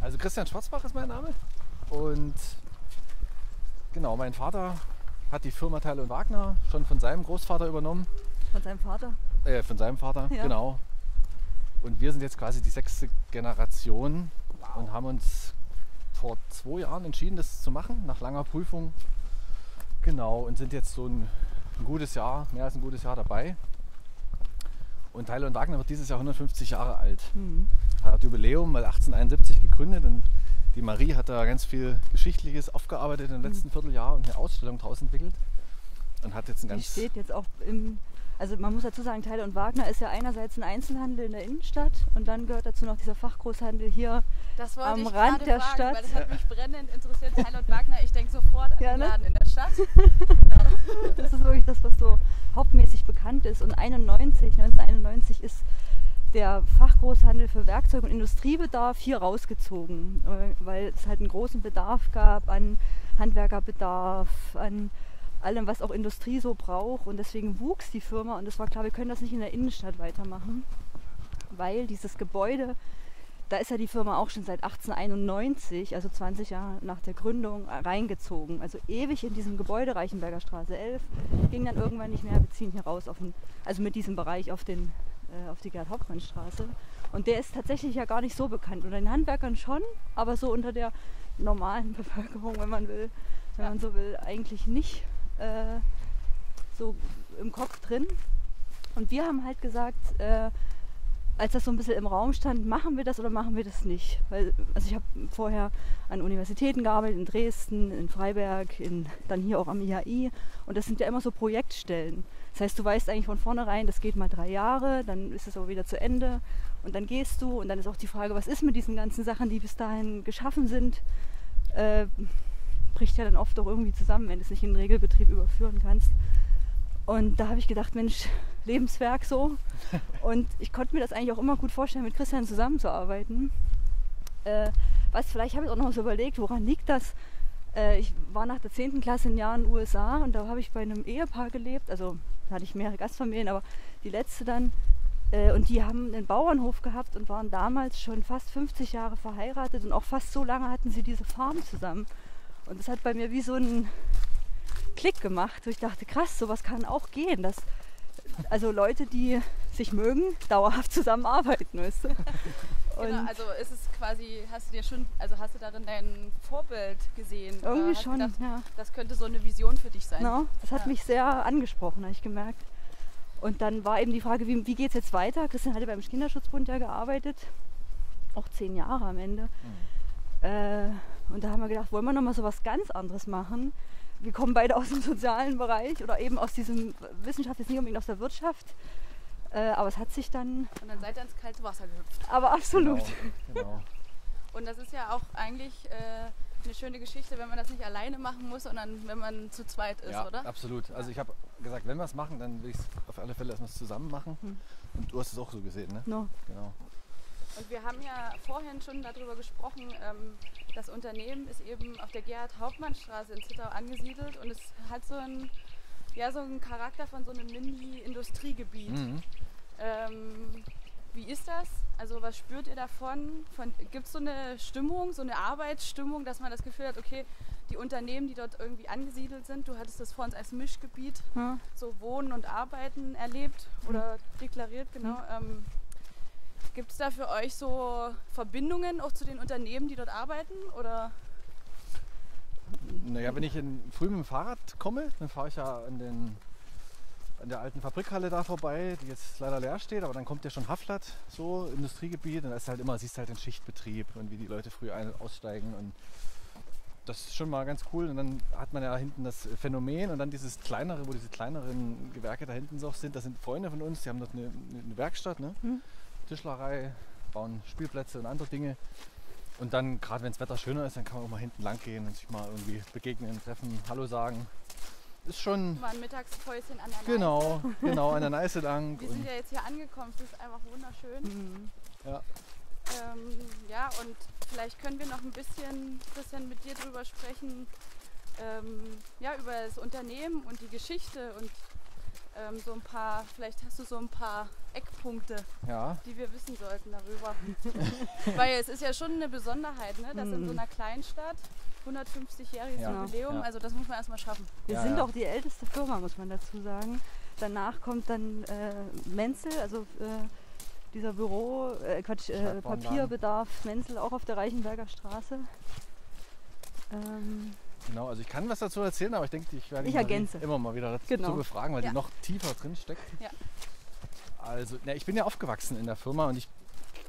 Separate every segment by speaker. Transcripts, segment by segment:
Speaker 1: Also Christian Schwarzbach ist mein Name. Und genau, mein Vater hat die Firma Teil und Wagner schon von seinem Großvater übernommen.
Speaker 2: Von seinem Vater?
Speaker 1: Äh, von seinem Vater,
Speaker 2: Ja.
Speaker 1: genau. Und wir sind jetzt quasi die sechste Generation und haben uns vor zwei Jahren entschieden, das zu machen, nach langer Prüfung. Genau, und sind jetzt so ein, ein gutes Jahr, mehr als ein gutes Jahr dabei. Und Teil und Wagner wird dieses Jahr 150 Jahre alt.
Speaker 2: Mhm.
Speaker 1: Hat Jubiläum, weil 1871 gegründet und die Marie hat da ganz viel Geschichtliches aufgearbeitet im letzten Vierteljahr und eine Ausstellung draus entwickelt. Und hat jetzt ein
Speaker 2: Die
Speaker 1: ganz
Speaker 2: steht jetzt auch im, also man muss dazu sagen, Teile und Wagner ist ja einerseits ein Einzelhandel in der Innenstadt und dann gehört dazu noch dieser Fachgroßhandel hier. Am
Speaker 3: ich
Speaker 2: Rand
Speaker 3: gerade
Speaker 2: der
Speaker 3: fragen,
Speaker 2: Stadt.
Speaker 3: weil das hat mich brennend interessiert. Teil und Wagner, ich denke sofort an
Speaker 2: Ja,
Speaker 3: den
Speaker 2: ne?
Speaker 3: Laden in der Stadt.
Speaker 2: Das ist wirklich das, was so hauptmäßig bekannt ist. Und 91, 1991 ist der Fachgroßhandel für Werkzeug und Industriebedarf hier rausgezogen, äh, weil es halt einen großen Bedarf gab an Handwerkerbedarf, an allem, was auch Industrie so braucht. Und deswegen wuchs die Firma und es war klar, wir können das nicht in der Innenstadt weitermachen, weil dieses Gebäude, da ist ja die Firma auch schon seit 1891, also 20 Jahre nach der Gründung, äh, reingezogen. Also ewig in diesem Gebäude, Reichenberger Straße 11, ging dann irgendwann nicht mehr, wir ziehen hier raus, den, also mit diesem Bereich auf, den, äh, auf die Gerd-Hauptmann-Straße. Und der ist tatsächlich ja gar nicht so bekannt. Unter den Handwerkern schon, aber so unter der normalen Bevölkerung, wenn man will, wenn
Speaker 3: Ja.
Speaker 2: man so will, eigentlich nicht äh, so im Kopf drin. Und wir haben halt gesagt, äh, als das so ein bisschen im Raum stand, machen wir das oder machen wir das nicht? Weil, also ich habe vorher an Universitäten gearbeitet, in Dresden, in Freiberg, in, dann hier auch am IHI. Und das sind ja immer so Projektstellen. Das heißt, du weißt eigentlich von vornherein, das geht mal drei Jahre, dann ist es aber wieder zu Ende und dann gehst du und dann ist auch die Frage, was ist mit diesen ganzen Sachen, die bis dahin geschaffen sind, äh, bricht ja dann oft auch irgendwie zusammen, wenn du es nicht in den Regelbetrieb überführen kannst. Und da habe ich gedacht, Mensch, Lebenswerk so. Und ich konnte mir das eigentlich auch immer gut vorstellen, mit Christian zusammenzuarbeiten. Äh, was, vielleicht habe ich auch noch so überlegt, woran liegt das? Äh, ich war nach der 10. Klasse ein Jahr in den USA und da habe ich bei einem Ehepaar gelebt. Also da hatte ich mehrere Gastfamilien, aber die letzte dann. Äh, und die haben einen Bauernhof gehabt und waren damals schon fast 50 Jahre verheiratet und auch fast so lange hatten sie diese Farm zusammen. Und das hat bei mir wie so einen Klick gemacht, wo ich dachte, krass, sowas kann auch gehen. Dass, also Leute, die sich mögen, dauerhaft zusammenarbeiten? Und
Speaker 3: Genau, also ist es quasi, hast du dir schon, also hast du darin dein Vorbild gesehen?
Speaker 2: irgendwie schon,
Speaker 3: Gedacht,
Speaker 2: ja.
Speaker 3: das könnte so eine Vision für dich sein.
Speaker 2: Genau, das hat
Speaker 3: Ja.
Speaker 2: mich sehr angesprochen, habe ich gemerkt. Und dann war eben die Frage, wie, wie geht es jetzt weiter? Christian hatte beim Kinderschutzbund ja gearbeitet, auch zehn Jahre am Ende. Äh, und da haben wir gedacht, wollen wir nochmal so was ganz anderes machen? Wir kommen beide aus dem sozialen Bereich oder eben aus diesem Wissenschaft, jetzt nicht unbedingt aus der Wirtschaft. Äh, aber es hat sich dann,
Speaker 3: Und dann seid ihr ins kalte Wasser gehüpft.
Speaker 2: aber absolut.
Speaker 1: Genau, genau.
Speaker 3: Und das ist ja auch eigentlich äh, eine schöne Geschichte, wenn man das nicht alleine machen muss, sondern wenn man zu zweit ist,
Speaker 1: ja,
Speaker 3: oder?
Speaker 1: absolut. Also ich habe gesagt, wenn wir es machen, dann will ich es auf alle Fälle erstmal zusammen machen.
Speaker 2: Hm.
Speaker 1: Und du hast es auch so gesehen, ne?
Speaker 2: No.
Speaker 1: Genau.
Speaker 3: Und wir haben ja vorhin schon darüber gesprochen, ähm, das Unternehmen ist eben auf der Gerhard-Hauptmann-Straße in Zittau angesiedelt und es hat so einen, ja, so einen Charakter von so einem Mini-Industriegebiet.
Speaker 1: Mhm.
Speaker 3: Ähm, wie ist das? Also was spürt ihr davon? Von, Gibt es so eine Stimmung, so eine Arbeitsstimmung, dass man das Gefühl hat, okay, die Unternehmen, die dort irgendwie angesiedelt sind, du hattest das vor uns als Mischgebiet,
Speaker 2: Ja.
Speaker 3: so Wohnen und Arbeiten erlebt oder deklariert, genau. Ähm, Gibt es da für euch so Verbindungen auch zu den Unternehmen, die dort arbeiten? Oder
Speaker 1: Naja, wenn ich in, früh mit dem Fahrrad komme, dann fahre ich ja an, den, an der alten Fabrikhalle da vorbei, die jetzt leider leer steht, aber dann kommt ja schon Haflat, so Industriegebiet, und da ist halt immer, siehst halt den Schichtbetrieb und wie die Leute früh ein- aussteigen und das ist schon mal ganz cool. Und dann hat man ja hinten das Phänomen und dann dieses kleinere, wo diese kleineren Gewerke da hinten so sind, das sind Freunde von uns, die haben dort eine, eine Werkstatt, ne?
Speaker 2: Hm.
Speaker 1: Tischlerei, bauen Spielplätze und andere Dinge. Und dann, gerade wenn das Wetter schöner ist, dann kann man auch mal hinten lang gehen und sich mal irgendwie begegnen, treffen, Hallo sagen. Ist schon,
Speaker 3: mal ein Mittagspäuschen an der
Speaker 1: genau, genau, an der Neiße lang.
Speaker 3: Neiße? Wir sind
Speaker 1: Und,
Speaker 3: ja jetzt hier angekommen, es ist einfach wunderschön.
Speaker 2: Mhm.
Speaker 1: ja.
Speaker 3: Ähm, ja, und vielleicht können wir noch ein bisschen, Christian, mit dir drüber sprechen, ähm, ja, über das Unternehmen und die Geschichte und ähm, so ein paar, vielleicht hast du so ein paar Eckpunkte,
Speaker 1: Ja,
Speaker 3: die wir wissen sollten darüber. Weil es ist ja schon eine Besonderheit, ne? dass in so einer Kleinstadt 150-jähriges
Speaker 1: Ja.
Speaker 3: Jubiläum,
Speaker 1: Ja.
Speaker 3: also das muss man erstmal schaffen.
Speaker 2: Wir
Speaker 1: Ja,
Speaker 2: sind
Speaker 1: ja.
Speaker 2: auch die älteste Firma, muss man dazu sagen. Danach kommt dann äh, Menzel, also äh, dieser Büro, äh, Quatsch, äh. Papierbedarf Menzel, auch auf der Reichenberger Straße. Ähm,
Speaker 1: genau. Also ich kann was dazu erzählen, aber ich denke, ich werde
Speaker 2: Ich ergänze.
Speaker 1: immer mal wieder dazu
Speaker 2: Genau.
Speaker 1: befragen, weil
Speaker 3: Ja.
Speaker 1: die noch tiefer drin steckt.
Speaker 3: Ja.
Speaker 1: Also, na, ich bin ja aufgewachsen in der Firma und ich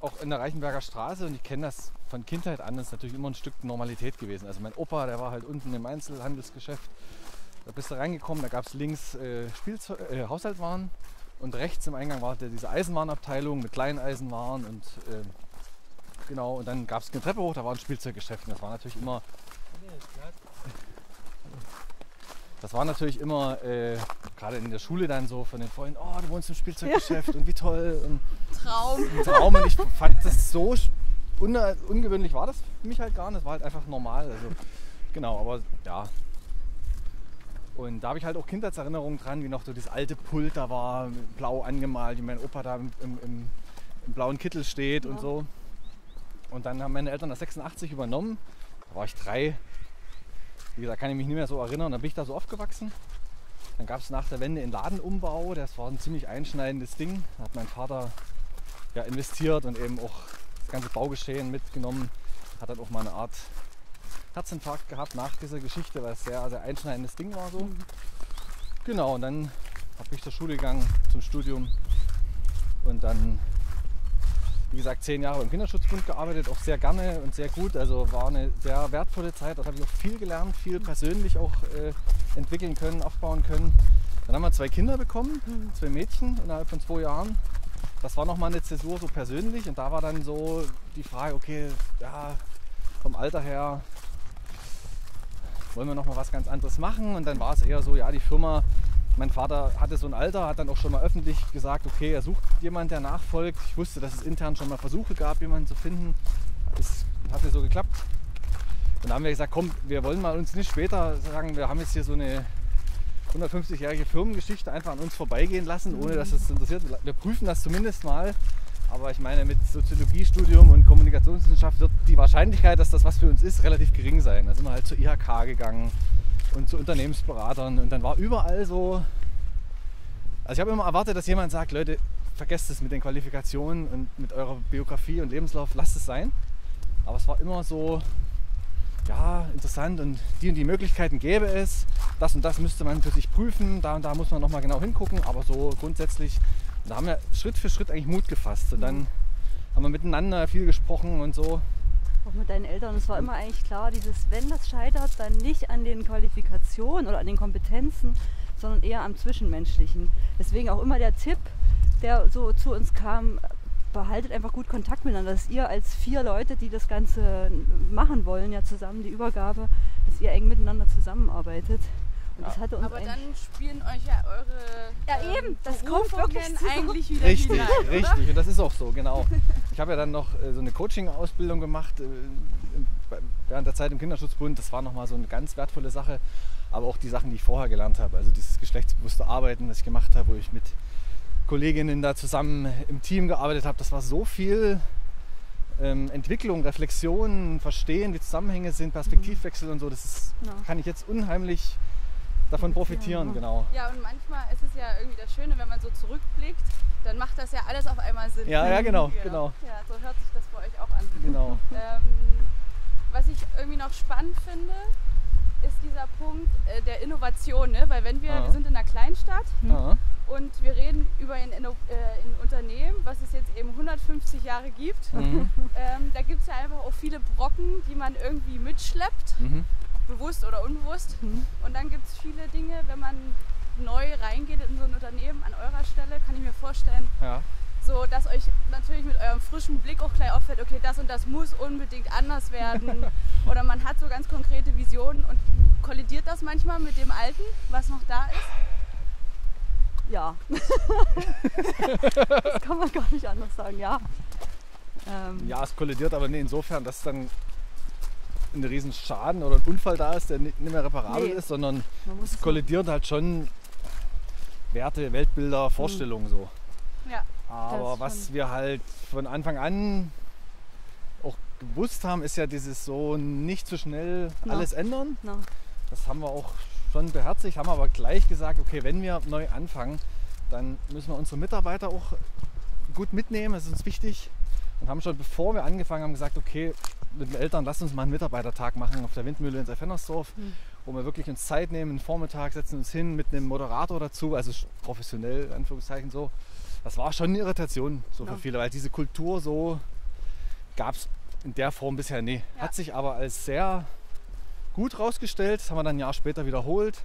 Speaker 1: auch in der Reichenberger Straße und ich kenne das von Kindheit an. Das ist natürlich immer ein Stück Normalität gewesen. Also mein Opa, der war halt unten im Einzelhandelsgeschäft. Da bist du reingekommen, da gab es links äh, Spielzeug, äh, Haushaltswaren und rechts im Eingang war diese Eisenwarenabteilung mit kleinen Eisenwaren und äh, genau und dann gab es eine Treppe hoch, da war ein Spielzeuggeschäft und das war natürlich immer das war natürlich immer äh, gerade in der Schule dann so von den Freunden, oh, du wohnst im Spielzeuggeschäft und wie toll und
Speaker 3: Traum.
Speaker 1: ein Traum und ich fand das so un ungewöhnlich war das für mich halt gar nicht, das war halt einfach normal. Also genau, aber ja. Und da habe ich halt auch Kindheitserinnerungen dran, wie noch so das alte Pult da war, blau angemalt, wie mein Opa da im, im, im, im blauen Kittel steht und
Speaker 2: Ja.
Speaker 1: so. Und dann haben meine Eltern das 86 übernommen. Da war ich drei. Wie gesagt, kann ich mich nicht mehr so erinnern. Dann bin ich da so aufgewachsen. Dann gab es nach der Wende einen Ladenumbau. Das war ein ziemlich einschneidendes Ding. Da hat mein Vater ja, investiert und eben auch das ganze Baugeschehen mitgenommen. Hat dann auch mal eine Art Herzinfarkt gehabt nach dieser Geschichte, weil es sehr, sehr einschneidendes Ding war so. Genau, und dann habe ich zur Schule gegangen, zum Studium. Und dann, wie gesagt, zehn Jahre beim Kinderschutzbund gearbeitet, auch sehr gerne und sehr gut. Also war eine sehr wertvolle Zeit. Dort habe ich auch viel gelernt, viel persönlich auch äh, entwickeln können, aufbauen können. Dann haben wir zwei Kinder bekommen, zwei Mädchen innerhalb von zwei Jahren. Das war nochmal eine Zäsur so persönlich und da war dann so die Frage, okay, ja, vom Alter her wollen wir nochmal was ganz anderes machen und dann war es eher so, ja, die Firma, mein Vater hatte so ein Alter, hat dann auch schon mal öffentlich gesagt, okay, er sucht jemanden, der nachfolgt. Ich wusste, dass es intern schon mal Versuche gab, jemanden zu finden. Es hatte so geklappt. Und dann haben wir gesagt, komm, wir wollen mal uns nicht später sagen, wir haben jetzt hier so eine 150-jährige Firmengeschichte einfach an uns vorbeigehen lassen, ohne dass es interessiert. Wir prüfen das zumindest mal. Aber ich meine, mit Soziologiestudium und Kommunikationswissenschaft wird die Wahrscheinlichkeit, dass das was für uns ist, relativ gering sein. Da sind wir halt zur IHK gegangen und zu Unternehmensberatern und dann war überall so. Also ich habe immer erwartet, dass jemand sagt, Leute, vergesst es mit den Qualifikationen und mit eurer Biografie und Lebenslauf, lasst es sein. Aber es war immer so, ja, interessant und die und die Möglichkeiten gäbe es. Das und das müsste man für sich prüfen, da und da muss man nochmal genau hingucken, aber so grundsätzlich, da haben wir Schritt für Schritt eigentlich Mut gefasst und dann haben wir miteinander viel gesprochen und so.
Speaker 2: Auch mit deinen Eltern. Es war immer eigentlich klar, dieses, wenn das scheitert, dann nicht an den Qualifikationen oder an den Kompetenzen, sondern eher am Zwischenmenschlichen. Deswegen auch immer der Tipp, der so zu uns kam, behaltet einfach gut Kontakt miteinander, dass ihr als vier Leute, die das Ganze machen wollen, ja zusammen die Übergabe, dass ihr eng miteinander zusammenarbeitet. Und das hatte uns
Speaker 3: Aber dann spielen euch ja eure
Speaker 2: Ja, eben, das kommt wirklich
Speaker 3: eigentlich wieder
Speaker 1: Richtig,
Speaker 3: hinein,
Speaker 1: richtig. Und das ist auch so, genau. Ich habe ja dann noch äh, so eine Coaching-Ausbildung gemacht äh, während der Zeit im Kinderschutzbund. Das war nochmal so eine ganz wertvolle Sache. Aber auch die Sachen, die ich vorher gelernt habe. Also dieses geschlechtsbewusste Arbeiten, was ich gemacht habe, wo ich mit Kolleginnen da zusammen im Team gearbeitet habe. Das war so viel ähm, Entwicklung, Reflexion, Verstehen, die Zusammenhänge sind, Perspektivwechsel und so. Das ist,
Speaker 2: Ja.
Speaker 1: kann ich jetzt unheimlich davon profitieren,
Speaker 2: ja.
Speaker 1: genau.
Speaker 3: Ja, und manchmal ist es ja irgendwie das Schöne, wenn man so zurückblickt, dann macht das ja alles auf einmal Sinn.
Speaker 1: Ja, ja, genau, genau.
Speaker 3: Ja, so hört sich das bei euch auch an.
Speaker 1: genau.
Speaker 3: Ähm, was ich irgendwie noch spannend finde, ist dieser Punkt äh, der Innovation, ne? weil wenn wir,
Speaker 1: Ja.
Speaker 3: wir sind in einer Kleinstadt
Speaker 1: Ja.
Speaker 3: und wir reden über ein, Inno äh, ein Unternehmen, was es jetzt eben 150 Jahre gibt,
Speaker 1: Mhm.
Speaker 3: ähm, da gibt es ja einfach auch viele Brocken, die man irgendwie mitschleppt,
Speaker 1: Mhm.
Speaker 3: Bewusst oder unbewusst.
Speaker 2: Mhm.
Speaker 3: Und dann gibt es viele Dinge, wenn man neu reingeht in so ein Unternehmen an eurer Stelle, kann ich mir vorstellen,
Speaker 1: Ja.
Speaker 3: so dass euch natürlich mit eurem frischen Blick auch gleich auffällt, okay, das und das muss unbedingt anders werden. Oder man hat so ganz konkrete Visionen und kollidiert das manchmal mit dem Alten, was noch da ist?
Speaker 2: Ja. das kann man gar nicht anders sagen, ja. Ähm,
Speaker 1: Ja, es kollidiert aber nicht insofern, dass dann ein riesen Schaden oder ein Unfall da ist, der nicht mehr reparabel
Speaker 2: Nee.
Speaker 1: ist, sondern es kollidiert halt schon Werte, Weltbilder, Vorstellungen so.
Speaker 3: Ja.
Speaker 1: Aber was wir halt von Anfang an auch gewusst haben, ist ja dieses so nicht zu schnell
Speaker 2: Ja.
Speaker 1: alles ändern.
Speaker 2: Na,
Speaker 1: Das haben wir auch schon beherzigt, haben aber gleich gesagt, okay, wenn wir neu anfangen, dann müssen wir unsere Mitarbeiter auch gut mitnehmen, das ist uns wichtig. Und haben schon bevor wir angefangen haben gesagt, okay, mit den Eltern, lasst uns mal einen Mitarbeitertag machen auf der Windmühle in Seifennersdorf,
Speaker 2: Hm.
Speaker 1: wo wir wirklich uns Zeit nehmen, einen Vormittag, setzen uns hin mit einem Moderator dazu, also professionell, in Anführungszeichen so. Das war schon eine Irritation so
Speaker 2: Ja.
Speaker 1: für viele, weil diese Kultur so gab es in der Form bisher nie.
Speaker 3: Ja.
Speaker 1: Hat sich aber als sehr gut rausgestellt, das haben wir dann ein Jahr später wiederholt.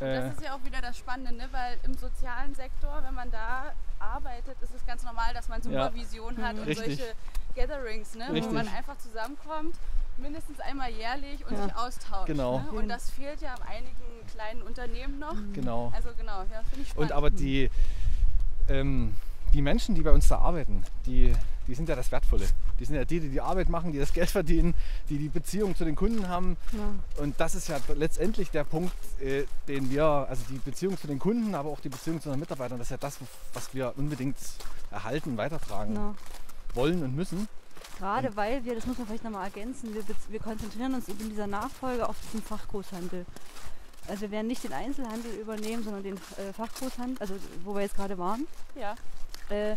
Speaker 1: Äh,
Speaker 3: Das ist ja auch wieder das Spannende, ne? weil im sozialen Sektor, wenn man da arbeitet, ist es ganz normal, dass man
Speaker 1: Ja.
Speaker 3: Supervision hat
Speaker 2: Mhm.
Speaker 3: und
Speaker 1: Richtig.
Speaker 3: solche Gatherings, ne? wo man einfach zusammenkommt, mindestens einmal jährlich und
Speaker 2: Ja.
Speaker 3: sich austauscht.
Speaker 1: Genau.
Speaker 3: Ne? Und das fehlt ja in einigen kleinen Unternehmen noch.
Speaker 1: genau.
Speaker 3: Also genau, ja, finde ich spannend.
Speaker 1: Und aber die, ähm, die Menschen, die bei uns da arbeiten, die, die sind ja das Wertvolle. Die sind ja die, die die Arbeit machen, die das Geld verdienen, die die Beziehung zu den Kunden haben.
Speaker 2: na,
Speaker 1: Und das ist ja letztendlich der Punkt, äh, den wir, also die Beziehung zu den Kunden, aber auch die Beziehung zu den Mitarbeitern, das ist ja das, was wir unbedingt erhalten, weitertragen
Speaker 2: na.
Speaker 1: Wollen und müssen.
Speaker 2: Gerade weil wir, das muss man vielleicht nochmal ergänzen, wir, wir konzentrieren uns eben in dieser Nachfolge auf diesen Fachgroßhandel. Also wir werden nicht den Einzelhandel übernehmen, sondern den äh, Fachgroßhandel, also wo wir jetzt gerade waren.
Speaker 3: ja.
Speaker 2: Äh,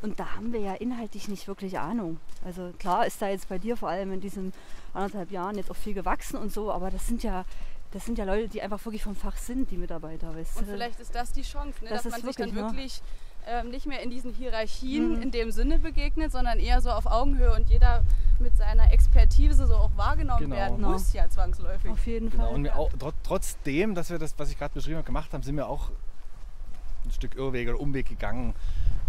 Speaker 2: und da haben wir ja inhaltlich nicht wirklich Ahnung. Also klar ist da jetzt bei dir vor allem in diesen anderthalb Jahren jetzt auch viel gewachsen und so, aber das sind ja, das sind ja Leute, die einfach wirklich vom Fach sind, die Mitarbeiter, weißt
Speaker 3: Und
Speaker 2: du?
Speaker 3: vielleicht ist das die Chance, ne?
Speaker 2: Das
Speaker 3: dass man sich dann
Speaker 2: wirklich, ne?
Speaker 3: wirklich ähm, nicht mehr in diesen Hierarchien
Speaker 2: Mhm.
Speaker 3: in dem Sinne begegnet, sondern eher so auf Augenhöhe und jeder mit seiner Expertise so auch wahrgenommen
Speaker 1: Genau.
Speaker 3: werden
Speaker 2: Genau.
Speaker 3: muss, ja zwangsläufig.
Speaker 2: Auf jeden
Speaker 1: Genau.
Speaker 2: Fall.
Speaker 1: Und wir auch, tro trotzdem, dass wir das, was ich gerade beschrieben habe, gemacht haben, sind wir auch ein Stück Irrweg oder Umweg gegangen,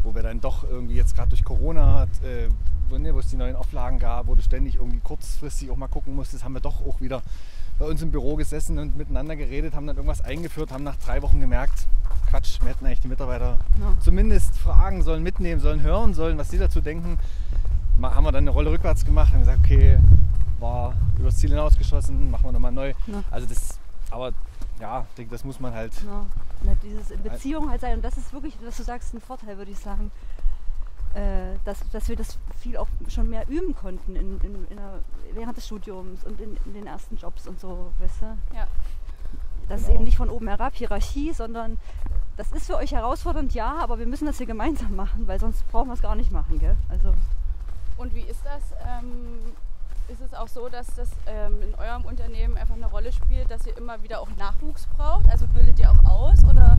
Speaker 1: wo wir dann doch irgendwie jetzt gerade durch Corona, äh, wo, ne, wo es die neuen Auflagen gab, wo du ständig irgendwie kurzfristig auch mal gucken musstest, haben wir doch auch wieder bei uns im Büro gesessen und miteinander geredet, haben dann irgendwas eingeführt, haben nach drei Wochen gemerkt, Quatsch, wir hätten eigentlich die Mitarbeiter
Speaker 2: Ja.
Speaker 1: zumindest fragen sollen, mitnehmen sollen, hören sollen, was sie dazu denken. Mal haben wir dann eine Rolle rückwärts gemacht und gesagt, okay, war übers Ziel hinausgeschossen, machen wir nochmal neu.
Speaker 2: Ja.
Speaker 1: Also das, aber ja, ich denke, das muss man halt.
Speaker 2: Ja, dieses in Beziehung halt sein. Und das ist wirklich, was du sagst, ein Vorteil, würde ich sagen. Äh, dass, dass wir das viel auch schon mehr üben konnten in, in, in der, während des Studiums und in, in den ersten Jobs und so, weißt du?
Speaker 3: Ja.
Speaker 2: Das ist
Speaker 1: Genau.
Speaker 2: eben nicht von oben herab Hierarchie, sondern das ist für euch herausfordernd, ja, aber wir müssen das hier gemeinsam machen, weil sonst brauchen wir es gar nicht machen, gell? Also,
Speaker 3: Und wie ist das? Ähm, ist es auch so, dass das ähm, in eurem Unternehmen einfach eine Rolle spielt, dass ihr immer wieder auch Nachwuchs braucht? Also bildet ihr auch aus oder?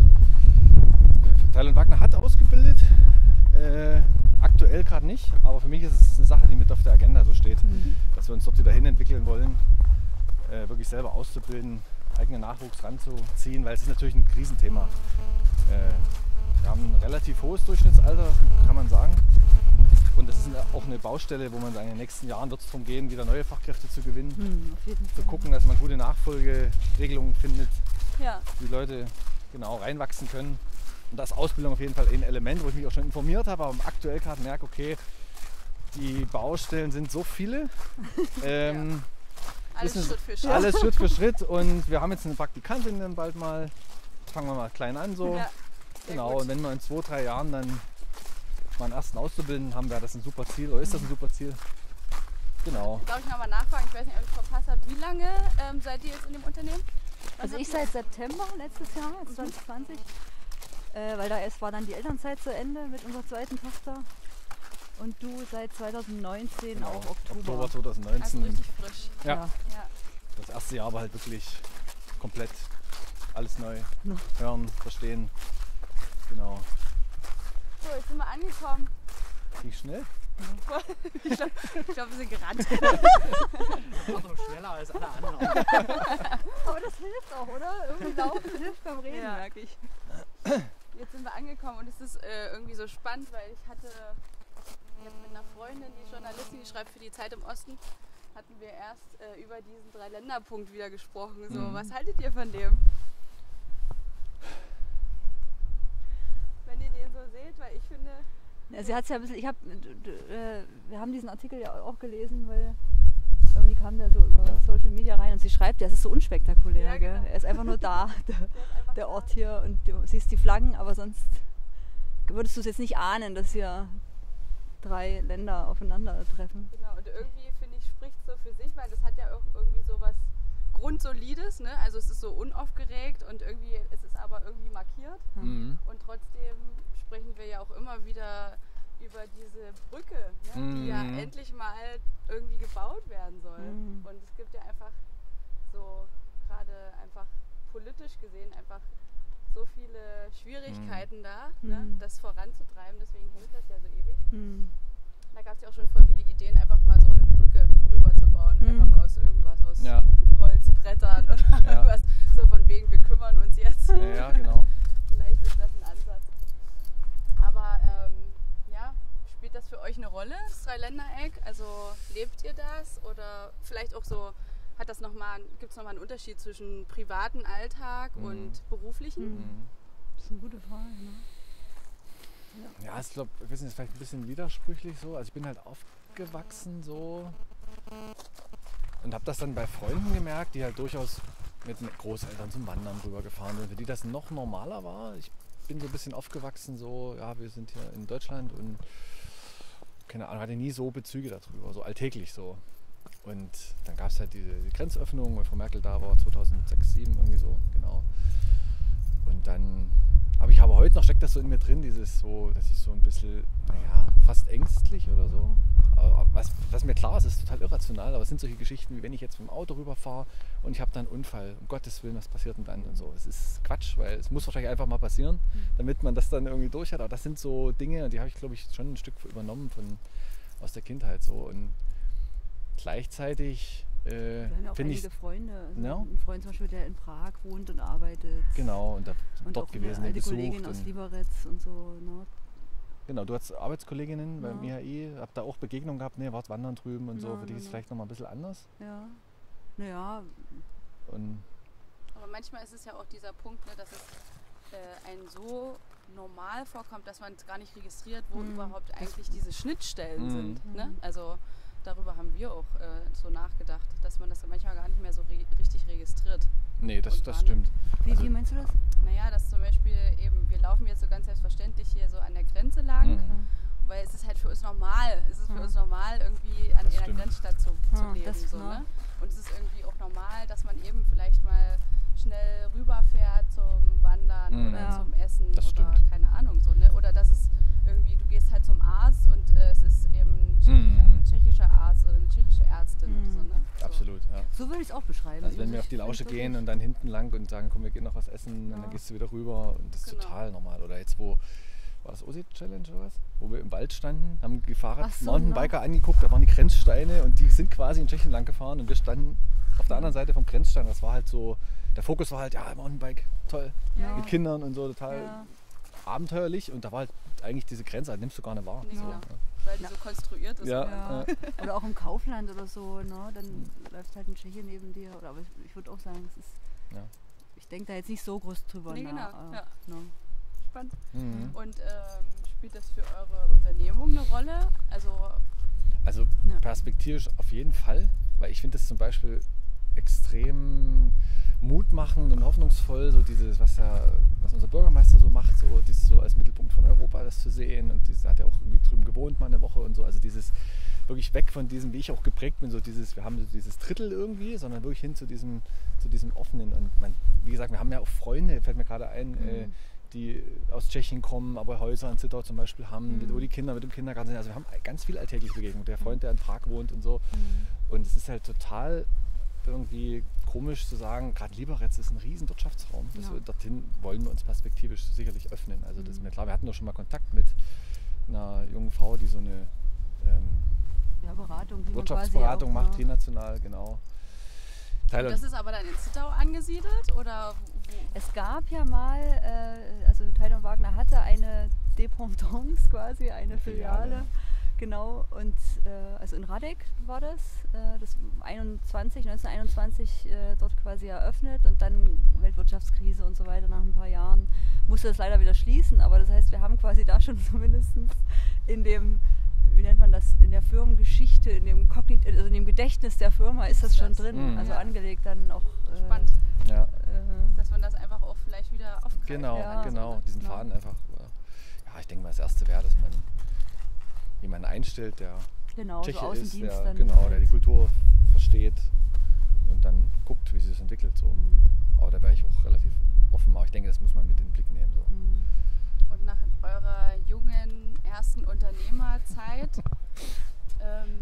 Speaker 1: Thailand Wagner hat ausgebildet, äh, aktuell gerade nicht, aber für mich ist es eine Sache, die mit auf der Agenda so steht, dass wir uns dort wieder hin entwickeln wollen, äh, wirklich selber auszubilden, eigenen Nachwuchs ranzuziehen, weil es ist natürlich ein Krisenthema. Äh, wir haben ein relativ hohes Durchschnittsalter, kann man sagen. Und das ist auch eine Baustelle, wo man in den nächsten Jahren wird es darum gehen, wieder neue Fachkräfte zu gewinnen,
Speaker 2: hm, jeden
Speaker 1: zu gucken, dass man gute Nachfolgeregelungen findet,
Speaker 3: Ja.
Speaker 1: die Leute genau reinwachsen können. Und da ist Ausbildung auf jeden Fall ein Element, wo ich mich auch schon informiert habe, aber aktuell gerade merke, okay, die Baustellen sind so viele. Ähm,
Speaker 3: Alles
Speaker 1: Ist
Speaker 3: Schritt für Schritt.
Speaker 1: Alles Schritt für Schritt und wir haben jetzt eine Praktikantin dann bald mal. Fangen wir mal klein an so.
Speaker 3: Ja,
Speaker 1: genau,
Speaker 3: gut.
Speaker 1: und wenn wir in zwei, drei Jahren dann mal einen ersten Auszubildenden haben, wäre das ein super Ziel oder ist das ein super Ziel? Genau.
Speaker 3: Darf ich nochmal nachfragen? Ich weiß nicht, ob ich verpasst habe. Wie lange ähm, seid ihr jetzt in dem Unternehmen?
Speaker 2: Also
Speaker 3: habt
Speaker 2: ich
Speaker 3: ihr-
Speaker 2: seit September letztes Jahr, 2020, äh, weil da erst war dann die Elternzeit zu Ende mit unserer zweiten Tochter. Und du seit 2019
Speaker 1: genau.
Speaker 2: auch Oktober.
Speaker 1: Oktober 2019.
Speaker 3: Also richtig frisch.
Speaker 1: Ja.
Speaker 2: Ja.
Speaker 1: Das erste Jahr war halt wirklich komplett alles neu.
Speaker 2: Ja.
Speaker 1: Hören, verstehen. Genau.
Speaker 3: So, jetzt sind wir angekommen.
Speaker 1: Ging schnell.
Speaker 3: Ich glaube, wir sind gerannt.
Speaker 4: war doch schneller als alle anderen.
Speaker 2: Aber das hilft auch, oder? Irgendwie laufen hilft beim Reden,
Speaker 3: Ja.
Speaker 2: merke ich.
Speaker 3: Jetzt sind wir angekommen und es ist äh, irgendwie so spannend, weil ich hatte jetzt mit einer Freundin, die Journalistin, die schreibt für die Zeit im Osten, hatten wir erst äh, über diesen Dreiländerpunkt wieder gesprochen. So,
Speaker 1: Mhm.
Speaker 3: was haltet ihr von dem? Wenn ihr den so seht, weil ich finde,
Speaker 2: Ja, sie hat ja ein bisschen, ich habe, äh, wir haben diesen Artikel ja auch gelesen, weil irgendwie kam der so über
Speaker 1: Ja.
Speaker 2: Social Media rein und sie schreibt, ja, es ist so unspektakulär,
Speaker 3: Ja, genau.
Speaker 2: gell? Er ist einfach nur da, der,
Speaker 3: der.
Speaker 2: Ort hier und du siehst die Flaggen, aber sonst würdest du es jetzt nicht ahnen, dass hier drei Länder aufeinandertreffen.
Speaker 3: Genau, und irgendwie finde ich, spricht so für sich, weil das hat ja auch irgendwie so was Grundsolides, ne? Also es ist so unaufgeregt und irgendwie, es ist aber irgendwie markiert.
Speaker 1: Mhm.
Speaker 3: Und trotzdem sprechen wir ja auch immer wieder über diese Brücke, ne? die ja
Speaker 1: Mhm.
Speaker 3: endlich mal irgendwie gebaut werden soll.
Speaker 2: Mhm.
Speaker 3: Und es gibt ja einfach so gerade einfach politisch gesehen einfach so viele Schwierigkeiten da, ne?
Speaker 2: Mhm.
Speaker 3: das voranzutreiben. Deswegen hält das ja so ewig.
Speaker 2: Hm.
Speaker 3: Da gab es ja auch schon voll viele Ideen, einfach mal so eine Brücke rüber zu bauen.
Speaker 2: Mhm.
Speaker 3: Einfach aus irgendwas, aus
Speaker 1: Ja.
Speaker 3: Holzbrettern oder
Speaker 1: Ja.
Speaker 3: irgendwas. So von wegen, wir kümmern uns jetzt.
Speaker 1: Ja, ja, genau.
Speaker 3: Vielleicht ist das ein Ansatz. Aber ähm, ja, spielt das für euch eine Rolle, das Dreiländereck? Also lebt ihr das? Oder vielleicht auch so, hat das noch mal, gibt es nochmal einen Unterschied zwischen privaten Alltag
Speaker 1: Mhm.
Speaker 3: und beruflichen?
Speaker 1: Mhm.
Speaker 2: Das ist eine gute Frage. Ne?
Speaker 1: Ja, ich glaube, wir sind jetzt vielleicht ein bisschen widersprüchlich so. Also ich bin halt aufgewachsen so und habe das dann bei Freunden gemerkt, die halt durchaus mit Großeltern zum Wandern rübergefahren sind, für die das noch normaler war. Ich bin so ein bisschen aufgewachsen so, ja, wir sind hier in Deutschland und keine Ahnung, hatte nie so Bezüge darüber, so alltäglich so. Und dann gab es halt diese die Grenzöffnung, weil Frau Merkel da war, 2006, 2007 irgendwie so, genau. Und dann habe ich aber heute noch, steckt das so in mir drin, dieses so, dass ich so ein bisschen, naja, fast ängstlich oder so. Aber was, was mir klar ist, ist total irrational, aber es sind solche Geschichten, wie wenn ich jetzt mit dem Auto rüberfahre und ich habe dann einen Unfall. Um Gottes Willen, was passiert denn dann und so. Es ist Quatsch, weil es muss wahrscheinlich einfach mal passieren, damit man das dann irgendwie durch hat. Aber das sind so Dinge, die habe ich, glaube ich, schon ein Stück übernommen von, aus der Kindheit so. Und gleichzeitig äh,
Speaker 2: Wir haben ja auch
Speaker 1: finde ich,
Speaker 2: Freunde. Also
Speaker 1: Ja.
Speaker 2: Ein Freund zum Beispiel, der in Prag wohnt und arbeitet.
Speaker 1: genau, und da,
Speaker 2: Und
Speaker 1: dort
Speaker 2: auch
Speaker 1: gewesen,
Speaker 2: eine alte
Speaker 1: besucht.
Speaker 2: Kollegin aus Liberec und so. Ne?
Speaker 1: Genau, du hast Arbeitskolleginnen beim
Speaker 2: Ja.
Speaker 1: IHI, habt da auch Begegnungen gehabt, ne, wart wandern drüben und so,
Speaker 2: Ja,
Speaker 1: für dich ist es
Speaker 2: genau.
Speaker 1: vielleicht nochmal ein bisschen anders.
Speaker 2: Ja. Naja,
Speaker 1: Und
Speaker 3: Aber manchmal ist es ja auch dieser Punkt, ne, dass es äh, einem so normal vorkommt, dass man es gar nicht registriert, wo
Speaker 2: Mhm.
Speaker 3: überhaupt eigentlich diese Schnittstellen
Speaker 1: Mhm.
Speaker 3: sind. Ne?
Speaker 2: Mhm.
Speaker 3: Also darüber haben wir auch äh, so nachgedacht, dass man das manchmal gar nicht mehr so re richtig registriert.
Speaker 1: nee, das, das stimmt.
Speaker 2: wie,
Speaker 1: Also-
Speaker 2: wie meinst du das?
Speaker 3: Naja, dass zum Beispiel eben, wir laufen jetzt so ganz selbstverständlich hier so an der Grenze lang,
Speaker 1: Mhm.
Speaker 3: weil es ist halt für uns normal. Es ist für
Speaker 2: Ja.
Speaker 3: uns normal, irgendwie an einer. Grenzstadt zu, zu
Speaker 2: Ja,
Speaker 3: leben. so,
Speaker 2: ja.
Speaker 3: ne? Und es ist irgendwie auch normal, dass man eben vielleicht mal schnell rüberfährt zum Wandern
Speaker 1: Mhm.
Speaker 3: oder
Speaker 2: Ja.
Speaker 3: zum Essen
Speaker 1: Das
Speaker 3: oder
Speaker 1: stimmt.
Speaker 3: keine Ahnung so, ne? Oder dass es irgendwie, du gehst halt zum Arzt und äh, es ist eben ein tschechischer,
Speaker 1: Mhm.
Speaker 3: tschechischer Arzt oder eine tschechische Ärztin oder so,
Speaker 2: Mhm.
Speaker 3: ne? So.
Speaker 1: Absolut, ja.
Speaker 2: So würde ich es auch beschreiben.
Speaker 1: Also wenn wir auf die Lausche gehen und dann hinten lang und sagen, komm, wir gehen noch was essen und
Speaker 2: Ja.
Speaker 1: dann gehst du wieder rüber und das ist
Speaker 3: Genau.
Speaker 1: total normal. Oder jetzt wo, war das OSI Challenge oder was? Wo wir im Wald standen, haben die Fahrrad
Speaker 2: Ach so,
Speaker 1: Mountainbiker angeguckt, da waren die Grenzsteine und die sind quasi in Tschechien lang gefahren und wir standen auf der anderen Seite vom Grenzstein. Das war halt so, der Fokus war halt, ja, Mountainbike, toll,
Speaker 2: Ja.
Speaker 1: mit Kindern und so, total
Speaker 2: Ja.
Speaker 1: abenteuerlich und da war halt eigentlich diese Grenze, halt nimmst du gar nicht wahr.
Speaker 3: Nee,
Speaker 1: so,
Speaker 3: genau.
Speaker 1: ja.
Speaker 3: Weil die
Speaker 2: Ja.
Speaker 3: so konstruiert ist.
Speaker 1: Ja.
Speaker 2: Oder auch im Kaufland oder so, ne? Dann läuft halt ein Tscheche neben dir. Oder aber ich, ich würde auch sagen, es ist.
Speaker 1: Ja.
Speaker 2: Ich denke da jetzt nicht so groß drüber
Speaker 3: Nee,
Speaker 2: nach.
Speaker 3: genau, ja.
Speaker 2: ne?
Speaker 3: Spannend.
Speaker 1: Mhm.
Speaker 3: Und ähm, spielt das für eure Unternehmung eine Rolle? Also
Speaker 1: Also
Speaker 2: Ja.
Speaker 1: perspektivisch auf jeden Fall, weil ich finde es zum Beispiel extrem mutmachend und hoffnungsvoll, so dieses, was, ja, was unser Bürgermeister so macht, so dieses so als Mittelpunkt von Europa das zu sehen und dieses hat ja auch irgendwie drüben gewohnt mal eine Woche und so, also dieses wirklich weg von diesem, wie ich auch geprägt bin, so dieses, wir haben so dieses Drittel irgendwie, sondern wirklich hin zu diesem, zu diesem offenen und man, wie gesagt, wir haben ja auch Freunde, fällt mir gerade ein, äh,
Speaker 2: Mhm.
Speaker 1: die aus Tschechien kommen, aber Häuser in Zittau zum Beispiel haben,
Speaker 2: Mhm.
Speaker 1: wo die Kinder mit dem Kindergarten sind. Also wir haben ganz viel alltägliche Begegnungen. Der Freund, der in Prag wohnt und so.
Speaker 2: Mhm.
Speaker 1: Und es ist halt total irgendwie komisch zu sagen, gerade Liberec ist ein riesen Wirtschaftsraum. Das
Speaker 2: Ja.
Speaker 1: dorthin wollen wir uns perspektivisch sicherlich öffnen. Also das ist
Speaker 2: Mhm.
Speaker 1: mir klar. Wir hatten doch schon mal Kontakt mit einer jungen Frau, die so eine ähm,
Speaker 2: Ja, Beratung, die
Speaker 1: Wirtschaftsberatung macht, trinational, genau. Teil
Speaker 3: das ist aber dann in Zittau angesiedelt oder?
Speaker 2: Es gab ja mal, äh, also Teilung Wagner hatte eine Dependance quasi, eine
Speaker 1: Filiale.
Speaker 2: Filiale. Genau, und äh, also in Radek war das, äh, das 21, 1921 äh, dort quasi eröffnet und dann Weltwirtschaftskrise und so weiter nach ein paar Jahren musste das leider wieder schließen, aber das heißt, wir haben quasi da schon zumindest in dem, wie nennt man das, in der Firmengeschichte, in dem Kognit also in dem Gedächtnis der Firma ist das
Speaker 3: Ist
Speaker 2: schon
Speaker 3: das.
Speaker 2: drin,
Speaker 1: Mhm.
Speaker 2: also
Speaker 3: Ja.
Speaker 2: angelegt dann auch. Äh,
Speaker 3: Spannend,
Speaker 1: Ja,
Speaker 2: Äh,
Speaker 3: dass man das einfach auch vielleicht wieder aufgreift.
Speaker 1: genau,
Speaker 2: Ja,
Speaker 1: genau. Diesen
Speaker 2: genau.
Speaker 1: Faden einfach. äh, ja, ich denke mal, das Erste wäre, dass man jemanden einstellt, der
Speaker 2: Genau,
Speaker 1: Tscheche
Speaker 2: so
Speaker 1: ist, der, genau, der die Kultur versteht und dann guckt, wie sich das entwickelt. So.
Speaker 2: Mhm.
Speaker 1: Aber da wäre ich auch relativ offen. Aber ich denke, das muss man mit in den Blick nehmen. So.
Speaker 2: Mhm.
Speaker 3: Und nach eurer jungen ersten Unternehmerzeit ähm,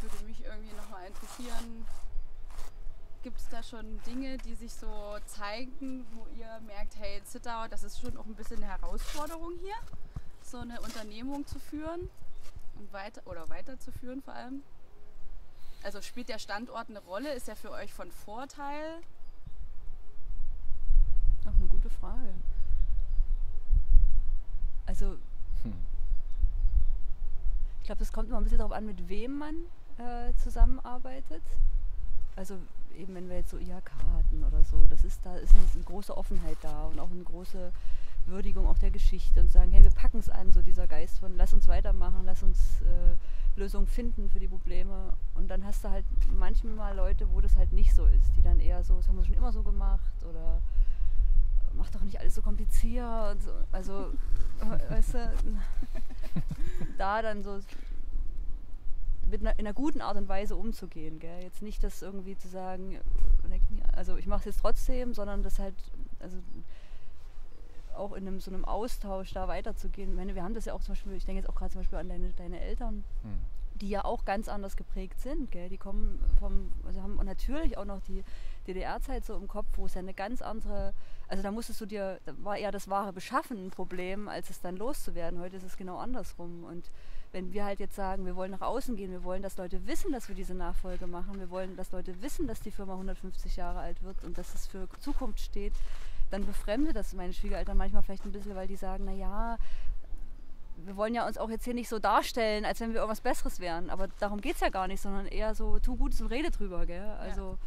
Speaker 3: würde mich irgendwie nochmal interessieren, gibt es da schon Dinge, die sich so zeigen, wo ihr merkt, hey, Zittau, das ist schon auch ein bisschen eine Herausforderung hier, so eine Unternehmung zu führen und weiter oder weiterzuführen vor allem? Also spielt der Standort eine Rolle? Ist er für euch von Vorteil?
Speaker 2: Auch eine gute Frage. Also,
Speaker 1: Hm.
Speaker 2: ich glaube, es kommt immer ein bisschen darauf an, mit wem man äh, zusammenarbeitet. Also eben wenn wir jetzt so IHK hatten oder so, das ist da ist eine große Offenheit da und auch eine große Würdigung auch der Geschichte und sagen, hey, wir packen es an, so dieser Geist von lass uns weitermachen, lass uns äh, Lösungen finden für die Probleme. Und dann hast du halt manchmal Leute, wo das halt nicht so ist, die dann eher so, das haben wir schon immer so gemacht oder mach doch nicht alles so kompliziert. So, also, weißt du, da dann so mit einer, in einer guten Art und Weise umzugehen. Gell? Jetzt nicht das irgendwie zu sagen, also ich mache es jetzt trotzdem, sondern das halt, also auch in einem, so einem Austausch da weiterzugehen. Ich meine, wir haben das ja auch zum Beispiel, ich denke jetzt auch gerade zum Beispiel an deine, deine Eltern,
Speaker 1: Hm.
Speaker 2: die ja auch ganz anders geprägt sind. Gell? Die kommen vom, also haben natürlich auch noch die DDR-Zeit so im Kopf, wo es ja eine ganz andere, also da musstest du dir, da war eher das wahre Beschaffen ein Problem, als es dann loszuwerden. Heute ist es genau andersrum. Und wenn wir halt jetzt sagen, wir wollen nach außen gehen, wir wollen, dass Leute wissen, dass wir diese Nachfolge machen, wir wollen, dass Leute wissen, dass die Firma 150 Jahre alt wird und dass es für Zukunft steht, dann befremdet das meine Schwiegereltern manchmal vielleicht ein bisschen, weil die sagen, na ja, wir wollen ja uns auch jetzt hier nicht so darstellen, als wenn wir irgendwas Besseres wären. Aber darum geht es ja gar nicht, sondern eher so, tu Gutes und rede drüber, gell? Also,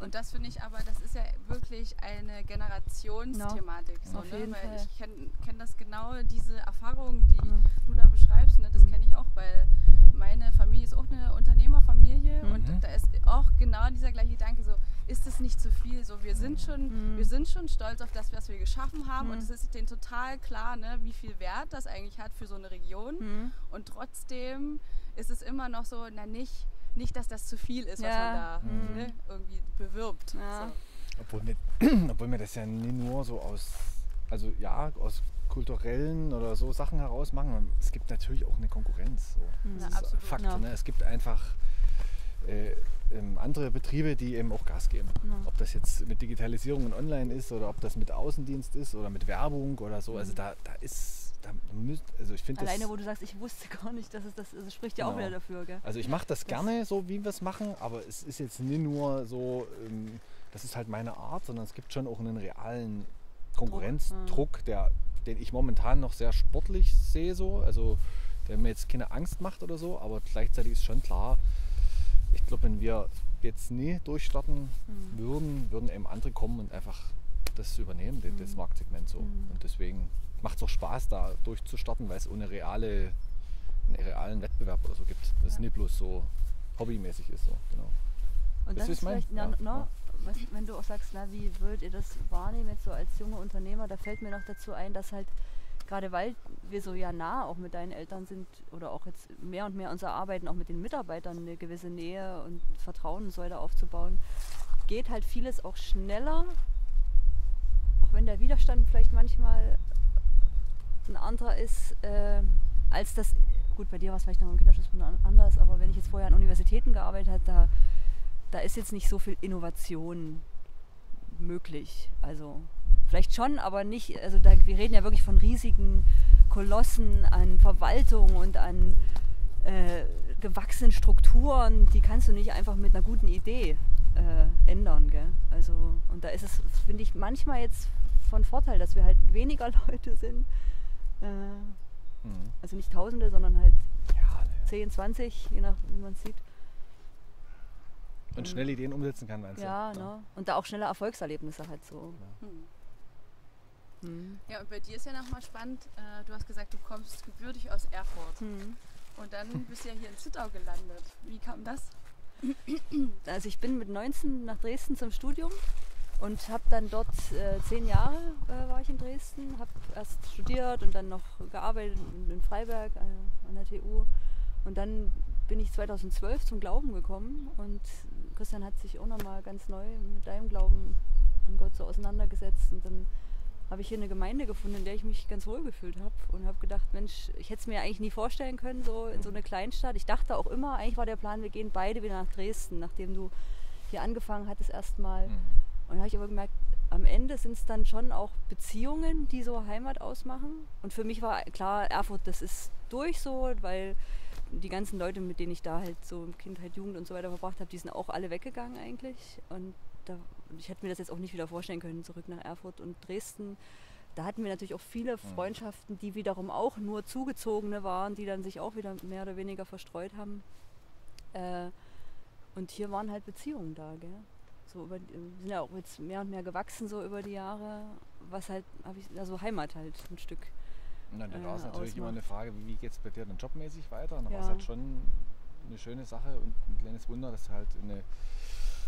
Speaker 3: Und das finde ich aber, das ist ja wirklich eine Generationsthematik.
Speaker 2: Ja,
Speaker 3: so,
Speaker 2: auf
Speaker 3: ne?
Speaker 2: jeden
Speaker 3: Weil
Speaker 2: Fall.
Speaker 3: ich kenne kenn das genau, diese Erfahrung, die
Speaker 2: Mhm.
Speaker 3: du da beschreibst, ne? das
Speaker 2: Mhm.
Speaker 3: kenne ich auch, weil meine Familie ist auch eine Unternehmerfamilie
Speaker 1: Mhm.
Speaker 3: und da ist auch genau dieser gleiche Gedanke so, ist es nicht zu viel? So, wir sind schon,
Speaker 2: Mhm.
Speaker 3: wir sind schon stolz auf das, was wir geschaffen haben
Speaker 2: Mhm.
Speaker 3: und es ist denen total klar, ne, wie viel Wert das eigentlich hat für so eine Region. Und trotzdem ist es immer noch so, na nicht, nicht dass das zu viel ist, was
Speaker 2: Ja.
Speaker 3: man da
Speaker 1: Mhm.
Speaker 3: ne, irgendwie bewirbt.
Speaker 2: Ja.
Speaker 3: So.
Speaker 1: Obwohl, mir, obwohl mir das ja nie nur so aus, also ja, aus kulturellen oder so Sachen heraus machen. Es gibt natürlich auch eine Konkurrenz. So.
Speaker 2: Mhm.
Speaker 1: Das
Speaker 3: Ja,
Speaker 1: ist
Speaker 3: absolut.
Speaker 1: Fakt.
Speaker 2: Ja.
Speaker 1: Ne? Es gibt einfach äh, ähm, andere Betriebe, die eben auch Gas geben.
Speaker 2: Ja.
Speaker 1: Ob das jetzt mit Digitalisierung und Online ist oder ob das mit Außendienst ist oder mit Werbung oder so. Also
Speaker 2: Mhm.
Speaker 1: da, da ist, da müsst, also ich finde das.
Speaker 2: Alleine, wo du sagst, ich wusste gar nicht, dass es das das spricht ja auch
Speaker 1: Genau.
Speaker 2: wieder dafür, gell?
Speaker 1: Also ich mache das
Speaker 2: Das-
Speaker 1: gerne so, wie wir es machen, aber es ist jetzt nicht nur so, ähm, das ist halt meine Art, sondern es gibt schon auch einen realen Konkurrenzdruck, der, den ich momentan noch sehr sportlich sehe, so. Also der mir jetzt keine Angst macht oder so, aber gleichzeitig ist schon klar, ich glaube, wenn wir jetzt nie durchstarten
Speaker 2: Mhm.
Speaker 1: würden, würden eben andere kommen und einfach das übernehmen, den- das
Speaker 2: Mhm.
Speaker 1: Marktsegment so.
Speaker 2: Mhm.
Speaker 1: Und deswegen macht es auch Spaß, da durchzustarten, weil es ohne reale, einen realen Wettbewerb oder so gibt. Das
Speaker 3: Ja.
Speaker 1: nicht bloß so hobbymäßig ist. So. Genau.
Speaker 2: Und
Speaker 1: Das
Speaker 2: das,
Speaker 1: ist
Speaker 2: vielleicht, na,
Speaker 1: ja,
Speaker 2: na. Was, wenn du auch sagst, na, wie würdet ihr das wahrnehmen jetzt so als junge Unternehmer, da fällt mir noch dazu ein, dass halt gerade weil wir so ja nah auch mit deinen Eltern sind oder auch jetzt mehr und mehr unser Arbeiten auch mit den Mitarbeitern eine gewisse Nähe und Vertrauenssäule aufzubauen, geht halt vieles auch schneller, auch wenn der Widerstand vielleicht manchmal ein anderer ist, äh, als das, gut, bei dir war es vielleicht noch im Kinderschutzbund an- anders, aber wenn ich jetzt vorher an Universitäten gearbeitet habe, da, da ist jetzt nicht so viel Innovation möglich. Also vielleicht schon, aber nicht, also da, wir reden ja wirklich von riesigen Kolossen an Verwaltung und an äh, gewachsenen Strukturen, die kannst du nicht einfach mit einer guten Idee äh, ändern. Gell? Also, und da ist es, finde ich, manchmal jetzt von Vorteil, dass wir halt weniger Leute sind. Äh,
Speaker 1: Mhm.
Speaker 2: also nicht Tausende, sondern halt
Speaker 1: Ja, ne.
Speaker 2: 10, 20, je nach wie man sieht.
Speaker 1: Und schnell Ideen umsetzen kann, meinst
Speaker 2: Ja,
Speaker 1: du?
Speaker 2: ne? Und da auch schnelle Erfolgserlebnisse halt so.
Speaker 3: Hm.
Speaker 2: Hm.
Speaker 3: Ja, und bei dir ist ja nochmal spannend, äh, du hast gesagt, du kommst gebürtig aus Erfurt
Speaker 2: Hm.
Speaker 3: und dann bist du ja hier in Zittau gelandet. Wie kam das?
Speaker 2: Also ich bin mit 19 nach Dresden zum Studium und habe dann dort äh, zehn Jahre äh, war ich in Dresden, habe erst studiert und dann noch gearbeitet in, in Freiberg äh, an der TU und dann bin ich 2012 zum Glauben gekommen und Christian hat sich auch nochmal ganz neu mit deinem Glauben an Gott so auseinandergesetzt und dann habe ich hier eine Gemeinde gefunden, in der ich mich ganz wohl gefühlt habe und habe gedacht, Mensch, ich hätte es mir eigentlich nie vorstellen können, so in so eine Kleinstadt. Ich dachte auch immer, eigentlich war der Plan, wir gehen beide wieder nach Dresden, nachdem du hier angefangen hattest erstmal.
Speaker 1: Mhm.
Speaker 2: Und da habe ich aber gemerkt, am Ende sind es dann schon auch Beziehungen, die so Heimat ausmachen. Und für mich war klar, Erfurt, das ist durch so, weil die ganzen Leute, mit denen ich da halt so Kindheit, Jugend und so weiter verbracht habe, die sind auch alle weggegangen eigentlich. Und da, ich hätte mir das jetzt auch nicht wieder vorstellen können, zurück nach Erfurt und Dresden. Da hatten wir natürlich auch viele Freundschaften, die wiederum auch nur zugezogene waren, die dann sich auch wieder mehr oder weniger verstreut haben. Äh, und hier waren halt Beziehungen da, gell? So über, sind ja auch jetzt mehr und mehr gewachsen so über die Jahre, was halt, habe ich, also Heimat halt ein Stück.
Speaker 1: Und dann
Speaker 2: äh,
Speaker 1: war es natürlich immer
Speaker 2: ausmacht.
Speaker 1: eine Frage, wie, geht es bei dir dann jobmäßig weiter? Und dann war es
Speaker 2: Ja.
Speaker 1: halt schon eine schöne Sache und ein kleines Wunder, dass du halt eine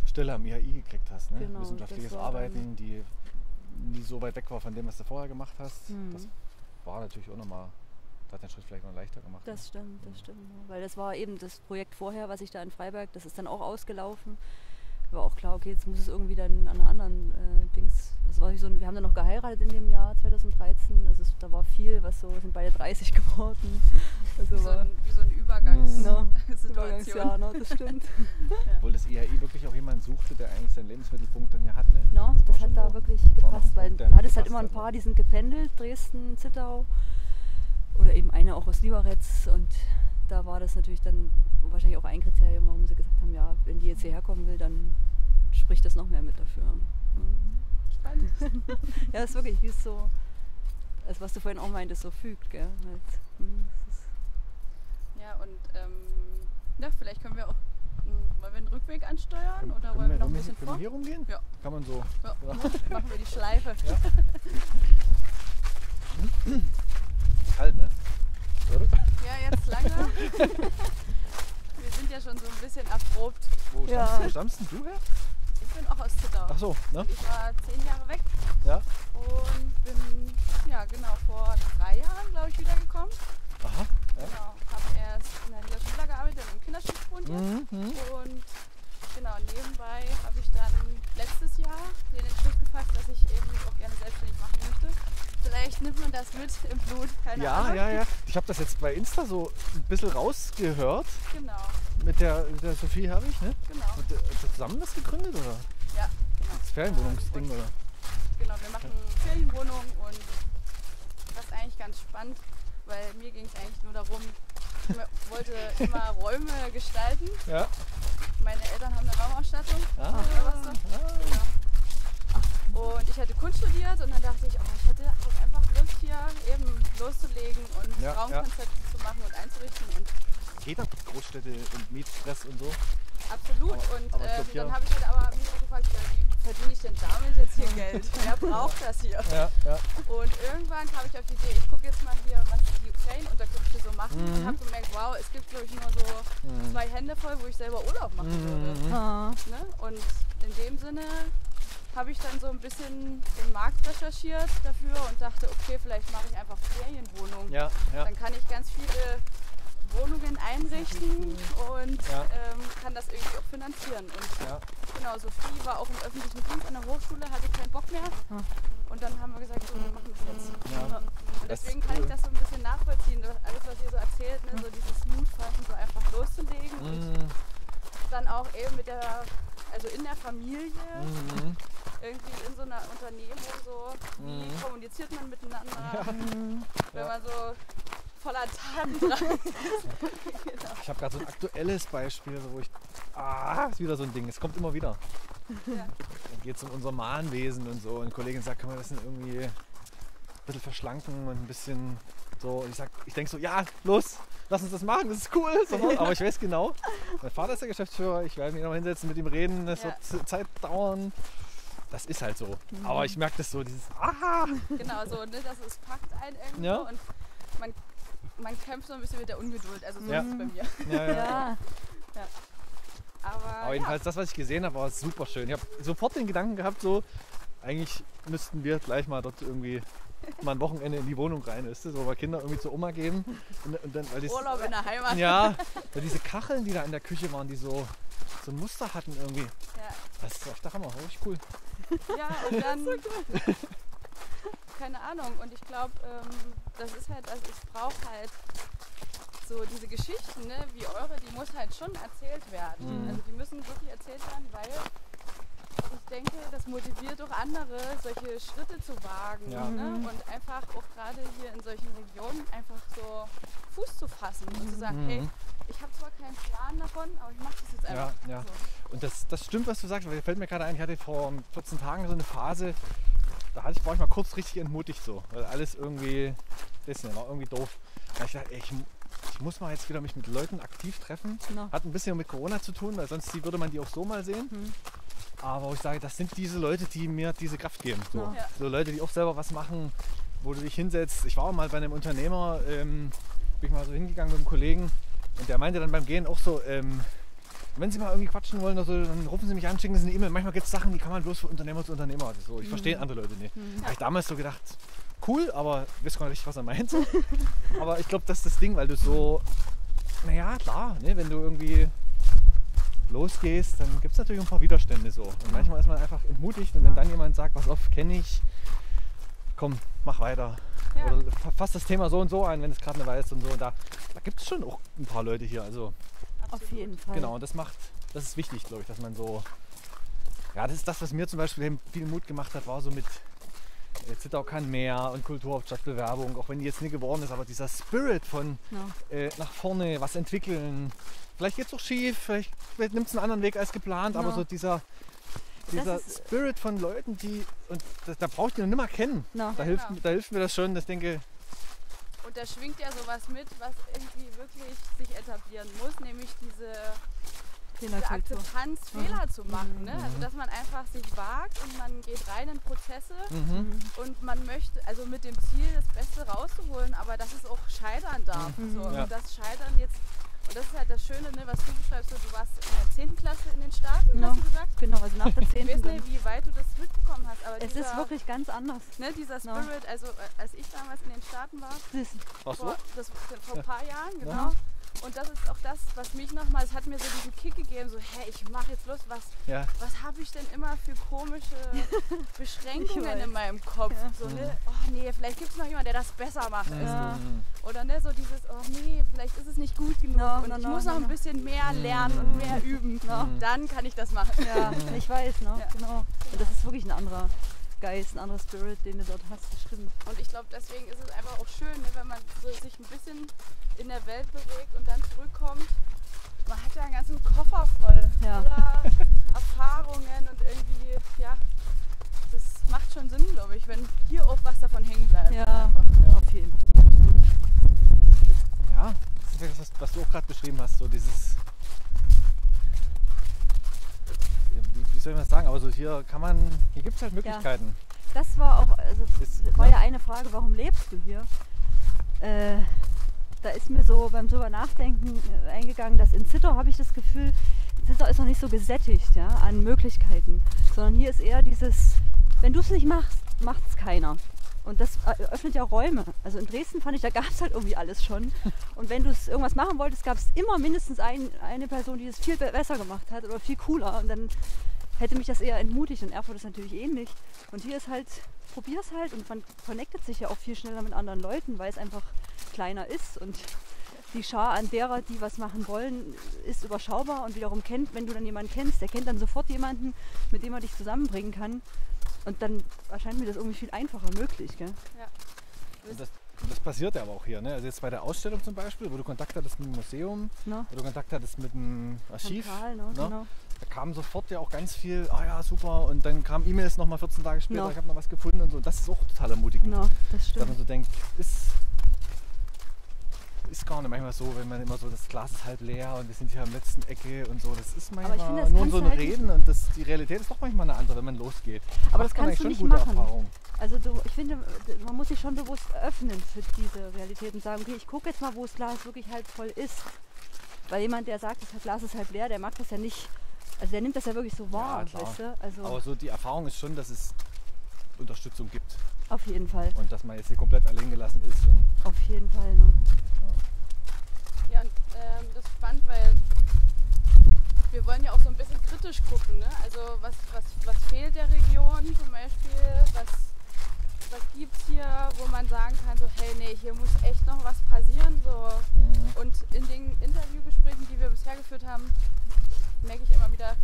Speaker 1: Stelle am IHI gekriegt hast. Ne?
Speaker 2: Genau,
Speaker 1: Wissenschaftliches Arbeiten, die nie so weit weg war von dem, was du vorher gemacht hast.
Speaker 2: Mhm.
Speaker 1: Das war natürlich auch nochmal, das hat den Schritt vielleicht noch leichter gemacht. ne?
Speaker 2: Das stimmt, das stimmt. ja. Weil das war eben das Projekt vorher, was ich da in Freiberg, das ist dann auch ausgelaufen. War auch klar, okay, jetzt muss es irgendwie dann an einer anderen äh, Dings. Das war so ein, wir haben dann noch geheiratet in dem Jahr 2013. Also es, da war viel, was so, wir sind beide 30 geworden. Also
Speaker 3: Wie so, ein, wie so eine
Speaker 1: Mhm.
Speaker 3: Übergangssituation.
Speaker 2: Übergangsjahr, ne? das stimmt.
Speaker 1: Obwohl das IHI wirklich auch jemanden suchte, der eigentlich seinen Lebensmittelpunkt dann hier hat. Ne?
Speaker 2: No, das
Speaker 1: schon
Speaker 2: hat da wirklich
Speaker 1: ein
Speaker 2: gepasst, weil du hattest halt immer ein
Speaker 1: ne?
Speaker 2: paar, die sind gependelt, Dresden, Zittau oder eben eine auch aus Liberec und da war das natürlich dann wahrscheinlich auch ein Kriterium, warum sie gesagt haben, ja, wenn die jetzt hierher kommen will, dann spricht das noch mehr mit dafür. Mhm.
Speaker 3: Spannend.
Speaker 2: Ja, das ist wirklich, wie es so, das was du vorhin auch meintest, so fügt, gell? Halt, mhm, ist-
Speaker 3: Ja, und ähm, ja, vielleicht können wir auch, mh, wollen wir einen Rückweg ansteuern
Speaker 1: Können-
Speaker 3: oder
Speaker 1: können
Speaker 3: wollen wir noch ein
Speaker 1: können
Speaker 3: bisschen
Speaker 1: können
Speaker 3: vor?
Speaker 1: wir hier rumgehen?
Speaker 3: Ja.
Speaker 1: Kann man so.
Speaker 3: Ja,
Speaker 1: Ja.
Speaker 3: machen wir die Schleife.
Speaker 1: Ja. Kalt, ne? Oder?
Speaker 3: Ja, jetzt lange. wir sind ja schon so ein bisschen erprobt.
Speaker 1: Wo
Speaker 2: Ja.
Speaker 1: stammst, wo stammst denn du her?
Speaker 3: Ich bin auch aus Zittau.
Speaker 1: Ach so, ne?
Speaker 3: Ich war zehn Jahre weg
Speaker 1: Ja.
Speaker 3: und bin, ja genau, vor drei Jahren, glaube ich, wiedergekommen.
Speaker 1: Aha. Ja.
Speaker 3: Genau, habe erst in der Niederschule gearbeitet, im Kinderschutz wohnt jetzt.
Speaker 1: Mhm. mhm.
Speaker 3: Und genau, nebenbei habe ich dann letztes Jahr den Entschluss gefasst, dass ich eben auch gerne selbstständig machen möchte. Vielleicht nimmt man das mit im Blut, keine
Speaker 1: Ja,
Speaker 3: Ahnung.
Speaker 1: ja, ja. Ich habe das jetzt bei Insta so ein bisschen rausgehört
Speaker 3: Genau,
Speaker 1: mit der, mit der Sophie Herwig, ne?
Speaker 3: genau.
Speaker 1: Ihr zusammen das gegründet oder?
Speaker 3: Ja, genau.
Speaker 1: Das Ferienwohnungsding oder?
Speaker 3: Genau, wir machen Ferienwohnungen und das ist eigentlich ganz spannend, weil mir ging es eigentlich nur darum, ich wollte immer Räume gestalten.
Speaker 1: Ja.
Speaker 3: Meine Eltern haben eine Raumausstattung.
Speaker 1: Ah.
Speaker 3: so. Genau. Und ich hatte Kunst studiert und dann dachte ich, oh, ich hätte halt einfach Lust hier eben loszulegen und
Speaker 1: Ja,
Speaker 3: Raumkonzepte zu machen und einzurichten und
Speaker 1: Geht das mit Großstädte und Mietstress und so?
Speaker 3: absolut.
Speaker 1: Aber-
Speaker 3: und
Speaker 1: aber hier-
Speaker 3: dann habe ich halt aber mich auch gefragt, ja, wie verdiene ich denn damit jetzt hier Geld? Wer braucht das hier?
Speaker 1: Ja, ja.
Speaker 3: Und irgendwann kam ich auf die Idee, ich gucke jetzt mal hier, was die Ferienunterkünfte so machen und
Speaker 1: Mhm.
Speaker 3: habe gemerkt, wow, es gibt glaube ich nur so
Speaker 1: Mhm.
Speaker 3: zwei Hände voll, wo ich selber Urlaub machen würde.
Speaker 1: Mhm.
Speaker 2: Ah,
Speaker 3: Ne? Und in dem Sinne habe ich dann so ein bisschen den Markt recherchiert dafür und dachte, okay, vielleicht mache ich einfach Ferienwohnungen.
Speaker 1: Ja, ja.
Speaker 3: Dann kann ich ganz viele Wohnungen einrichten und
Speaker 1: Ja.
Speaker 3: ähm, kann das irgendwie auch finanzieren. Und
Speaker 1: ja.
Speaker 3: genau, Sophie war auch im öffentlichen Dienst an der Hochschule, hatte keinen Bock mehr.
Speaker 2: Ah.
Speaker 3: Und dann haben wir gesagt, so, wir machen das jetzt.
Speaker 1: Ja.
Speaker 3: Und deswegen kann
Speaker 1: cool.
Speaker 3: ich das so ein bisschen nachvollziehen, dass alles, was ihr so erzählt, ne, so dieses Mut fassen, so einfach loszulegen und
Speaker 1: Mhm.
Speaker 3: dann auch eben mit der, also in der Familie,
Speaker 1: Mhm.
Speaker 3: irgendwie in so einer Unternehmung so, wie
Speaker 1: Mhm.
Speaker 3: kommuniziert man miteinander,
Speaker 2: mhm.
Speaker 3: wenn
Speaker 1: Ja.
Speaker 3: man so voller Tatendrang ist. genau.
Speaker 1: Ich habe gerade so ein aktuelles Beispiel, wo ich. Ah, ist wieder so ein Ding. Es kommt immer wieder.
Speaker 3: Ja.
Speaker 1: Dann geht es um unser Mahnwesen und so. Und eine Kollegin sagt, können wir das denn irgendwie ein bisschen verschlanken und ein bisschen so. Und ich sag, ich denke so, ja, los, lass uns das machen, das ist cool. So, aber ich weiß genau, mein Vater ist der Geschäftsführer, ich werde mich noch hinsetzen, mit ihm reden, das
Speaker 3: Ja.
Speaker 1: wird Zeit dauern. Das ist halt so. Aber ich merke das so, dieses Ah!
Speaker 3: genau, so, ne, das ist, packt einen irgendwo
Speaker 1: Ja.
Speaker 3: und man, man kämpft so ein bisschen mit der Ungeduld, also so
Speaker 1: Ja.
Speaker 3: ist es bei mir.
Speaker 1: Ja, ja.
Speaker 2: ja.
Speaker 3: Aber,
Speaker 1: Aber Aber jedenfalls, das, was ich gesehen habe, war super schön. Ich habe sofort den Gedanken gehabt, so, eigentlich müssten wir gleich mal dort irgendwie mal ein Wochenende in die Wohnung rein, ist so, weil Kinder irgendwie zur Oma geben. Und, und dann, weil das,
Speaker 3: Urlaub in der Heimat.
Speaker 1: ja, weil diese Kacheln, die da in der Küche waren, die so, so ein Muster hatten irgendwie.
Speaker 3: Ja.
Speaker 1: Das ist echt der Hammer, richtig cool.
Speaker 3: Ja, und dann. Keine Ahnung. Und ich glaube, ähm, das ist halt, also es braucht halt so diese Geschichten, ne, wie eure, die muss halt schon erzählt werden.
Speaker 1: Mhm.
Speaker 3: Also die müssen wirklich erzählt werden, weil ich denke, das motiviert auch andere, solche Schritte zu wagen.
Speaker 1: Ja.
Speaker 3: Ne? Und einfach auch gerade hier in solchen Regionen einfach so Fuß zu fassen und zu sagen,
Speaker 1: Mhm.
Speaker 3: hey, ich habe zwar keinen Plan davon, aber ich mache das jetzt
Speaker 1: Ja,
Speaker 3: einfach.
Speaker 1: ja.
Speaker 3: So.
Speaker 1: Und das, das stimmt, was du sagst, weil fällt mir gerade ein, ich hatte vor 14 Tagen so eine Phase, da hatte ich, war ich mal kurz richtig entmutigt so, weil alles irgendwie, das war irgendwie doof. Da ich gedacht, ey, ich, ich muss mal jetzt wieder mich mit Leuten aktiv treffen.
Speaker 2: Genau.
Speaker 1: Hat ein bisschen mit Corona zu tun, weil sonst würde man die auch so mal sehen.
Speaker 2: Mhm.
Speaker 1: Aber wo ich sage, das sind diese Leute, die mir diese Kraft geben. So,
Speaker 2: Ja.
Speaker 3: Ja.
Speaker 1: so Leute, die auch selber was machen, wo du dich hinsetzt. Ich war auch mal bei einem Unternehmer, ähm, bin ich mal so hingegangen mit einem Kollegen und der meinte dann beim Gehen auch so, ähm, wenn Sie mal irgendwie quatschen wollen oder so, dann rufen Sie mich an, schicken Sie eine E-Mail. Manchmal gibt es Sachen, die kann man bloß von Unternehmer zu Unternehmer. Also so, ich verstehe andere Leute nicht. Da habe ich damals so gedacht, cool, aber ich weiß gar nicht, was er meint. Aber ich glaube, das ist das Ding, weil du so, naja, klar, ne, wenn du irgendwie losgehst, dann gibt es natürlich ein paar Widerstände so. Und manchmal ist man einfach entmutigt und wenn dann jemand sagt, was auf, kenne ich, komm, mach weiter.
Speaker 3: Ja.
Speaker 1: Oder fa- fass das Thema so und so ein, wenn es gerade eine Weile ist und so. Und da, da gibt es schon auch ein paar Leute hier. Also
Speaker 2: Auf jeden Fall.
Speaker 1: genau, und das macht, das ist wichtig, glaube ich, dass man so. Ja, das ist das, was mir zum Beispiel viel Mut gemacht hat, war so mit äh, Zittau kann mehr und Kulturhauptstadtbewerbung, auch wenn die jetzt nie geworden ist, aber dieser Spirit von
Speaker 2: Ja.
Speaker 1: äh, nach vorne was entwickeln. Vielleicht geht es auch schief, vielleicht, nimmt es einen anderen Weg als geplant, aber
Speaker 2: Ja.
Speaker 1: so dieser, dieser Spirit von Leuten, die, und da, da brauche ich die noch nicht mal kennen.
Speaker 2: Na,
Speaker 1: Da,
Speaker 3: Ja,
Speaker 1: hilft, da hilft mir das schon, dass ich denke,
Speaker 3: Und da schwingt ja sowas mit, was irgendwie wirklich sich etablieren muss, nämlich diese, diese. Akzeptanz, Fehler zu machen. Ne? Also dass man einfach sich wagt und man geht rein in Prozesse
Speaker 1: mhm,
Speaker 3: und man möchte, also mit dem Ziel, das Beste rauszuholen, aber dass es auch scheitern darf. So.
Speaker 1: Ja.
Speaker 3: Und das Scheitern jetzt, und das ist halt das Schöne, ne, was du beschreibst, so, du warst in der 10. Klasse in den Staaten,
Speaker 2: Ja.
Speaker 3: hast du gesagt?
Speaker 2: Genau, also nach der
Speaker 3: Ich
Speaker 2: 10.
Speaker 3: weiß
Speaker 2: dann.
Speaker 3: nicht, wie weit du das mitbekommen hast, aber
Speaker 2: Es
Speaker 3: dieser,
Speaker 2: ist wirklich ganz anders.
Speaker 3: ne, dieser
Speaker 2: Ja.
Speaker 3: Spirit, also äh, als ich damals in den Staaten war,
Speaker 1: so,
Speaker 3: vor, das, vor ein paar Jahren,
Speaker 1: Ja.
Speaker 3: Und das ist auch das, was mich nochmal, es hat mir so diesen Kick gegeben, so, hey, ich mache jetzt los, was,
Speaker 1: ja,
Speaker 3: was habe ich denn immer für komische Beschränkungen in meinem Kopf?
Speaker 2: Ja.
Speaker 3: So, ne, oh nee, vielleicht gibt es noch jemanden, der das besser macht
Speaker 2: Ja.
Speaker 1: Mhm.
Speaker 3: Oder ne, so dieses, oh nee, vielleicht ist es nicht gut genug
Speaker 2: No,
Speaker 3: und
Speaker 2: no,
Speaker 3: ich
Speaker 2: no,
Speaker 3: muss
Speaker 2: no,
Speaker 3: noch ein
Speaker 2: no.
Speaker 3: bisschen mehr lernen und mehr üben.
Speaker 2: No.
Speaker 3: Dann kann ich das machen.
Speaker 2: Ja, ich weiß, ne?
Speaker 3: Ja.
Speaker 2: Genau. Und das ist wirklich ein anderer Geist, ein anderer Spirit, den du dort hast, das stimmt.
Speaker 3: Und ich glaube, deswegen ist es einfach auch schön, ne, wenn man so sich ein bisschen in der Welt bewegt und dann zurückkommt. Man hat ja einen ganzen Koffer voll
Speaker 2: Ja.
Speaker 3: voller Erfahrungen und irgendwie, ja, das macht schon Sinn, glaube ich, wenn hier auch was davon hängen bleibt.
Speaker 2: Ja.
Speaker 3: Einfach.
Speaker 2: Auf jeden Fall.
Speaker 1: ja, das ist ja das, was- was du auch gerade beschrieben hast, so dieses, wie, wie soll ich das sagen, aber so hier kann man, hier gibt es halt Möglichkeiten.
Speaker 2: Das war auch, also
Speaker 1: Ist-
Speaker 2: war
Speaker 1: ne?
Speaker 2: ja eine Frage, warum lebst du hier? Äh, da ist mir so beim drüber nachdenken äh, eingegangen, dass in Zittau habe ich das Gefühl, Zittau ist noch nicht so gesättigt ja, an Möglichkeiten, sondern hier ist eher dieses, wenn du es nicht machst, macht es keiner. Und das äh, öffnet ja Räume. Also in Dresden fand ich, da gab es halt irgendwie alles schon. Und wenn du irgendwas machen wolltest, gab es immer mindestens ein, eine Person, die es viel be- besser gemacht hat oder viel cooler. Und dann hätte mich das eher entmutigt. Und Erfurt ist natürlich ähnlich. Und hier ist halt, probier's halt und man connectet sich ja auch viel schneller mit anderen Leuten, weil es einfach kleiner ist und die Schar an derer, die was machen wollen, ist überschaubar und wiederum kennt, wenn du dann jemanden kennst, der kennt dann sofort jemanden, mit dem er dich zusammenbringen kann. Und dann erscheint mir das irgendwie viel einfacher möglich. Gell?
Speaker 1: Und das, und das passiert ja aber auch hier. Ne? Also jetzt bei der Ausstellung zum Beispiel, wo du Kontakt hattest mit dem Museum,
Speaker 2: Ne?
Speaker 1: wo du Kontakt hattest mit dem Archiv,
Speaker 2: Zentral, ne?
Speaker 1: ne?
Speaker 2: Genau.
Speaker 1: Da kam sofort ja auch ganz viel, ah ja, super, und dann kamen E-Mails nochmal 14 Tage später,
Speaker 2: Ja.
Speaker 1: ich habe noch was gefunden und so. Und das ist auch total ermutigend.
Speaker 2: Genau, das
Speaker 1: Dass man
Speaker 2: stimmt.
Speaker 1: so denkt, ist, ist gar nicht manchmal so, wenn man immer so, das Glas ist halb leer und wir sind hier am letzten Ecke und so. Das ist manchmal
Speaker 2: finde, das
Speaker 1: nur so ein
Speaker 2: halt
Speaker 1: Reden und das, die Realität ist doch manchmal eine andere, wenn man losgeht.
Speaker 2: Aber das
Speaker 1: man
Speaker 2: kannst du nicht machen.
Speaker 1: Erfahrungen.
Speaker 2: Also du, ich finde, man muss sich schon bewusst öffnen für diese Realität und sagen, okay, ich gucke jetzt mal, wo das Glas wirklich halb voll ist. Weil jemand, der sagt, das Glas ist halb leer, der mag das ja nicht Also der nimmt das ja wirklich so wahr,
Speaker 1: klar.
Speaker 2: weißt du? Also
Speaker 1: Aber so die Erfahrung ist schon, dass es Unterstützung gibt
Speaker 2: auf jeden Fall.
Speaker 1: und dass man jetzt nicht komplett allein gelassen ist. Und
Speaker 2: Auf jeden Fall, ne?
Speaker 3: Ja, und ähm, das ist spannend, weil wir wollen ja auch so ein bisschen kritisch gucken. Ne? Also was, was, was fehlt der Region zum Beispiel? Was, was gibt es hier, wo man sagen kann, so hey, nee, hier muss echt noch was passieren. So. Und in den Interviewgesprächen, die wir bisher geführt haben, merke ich immer wieder,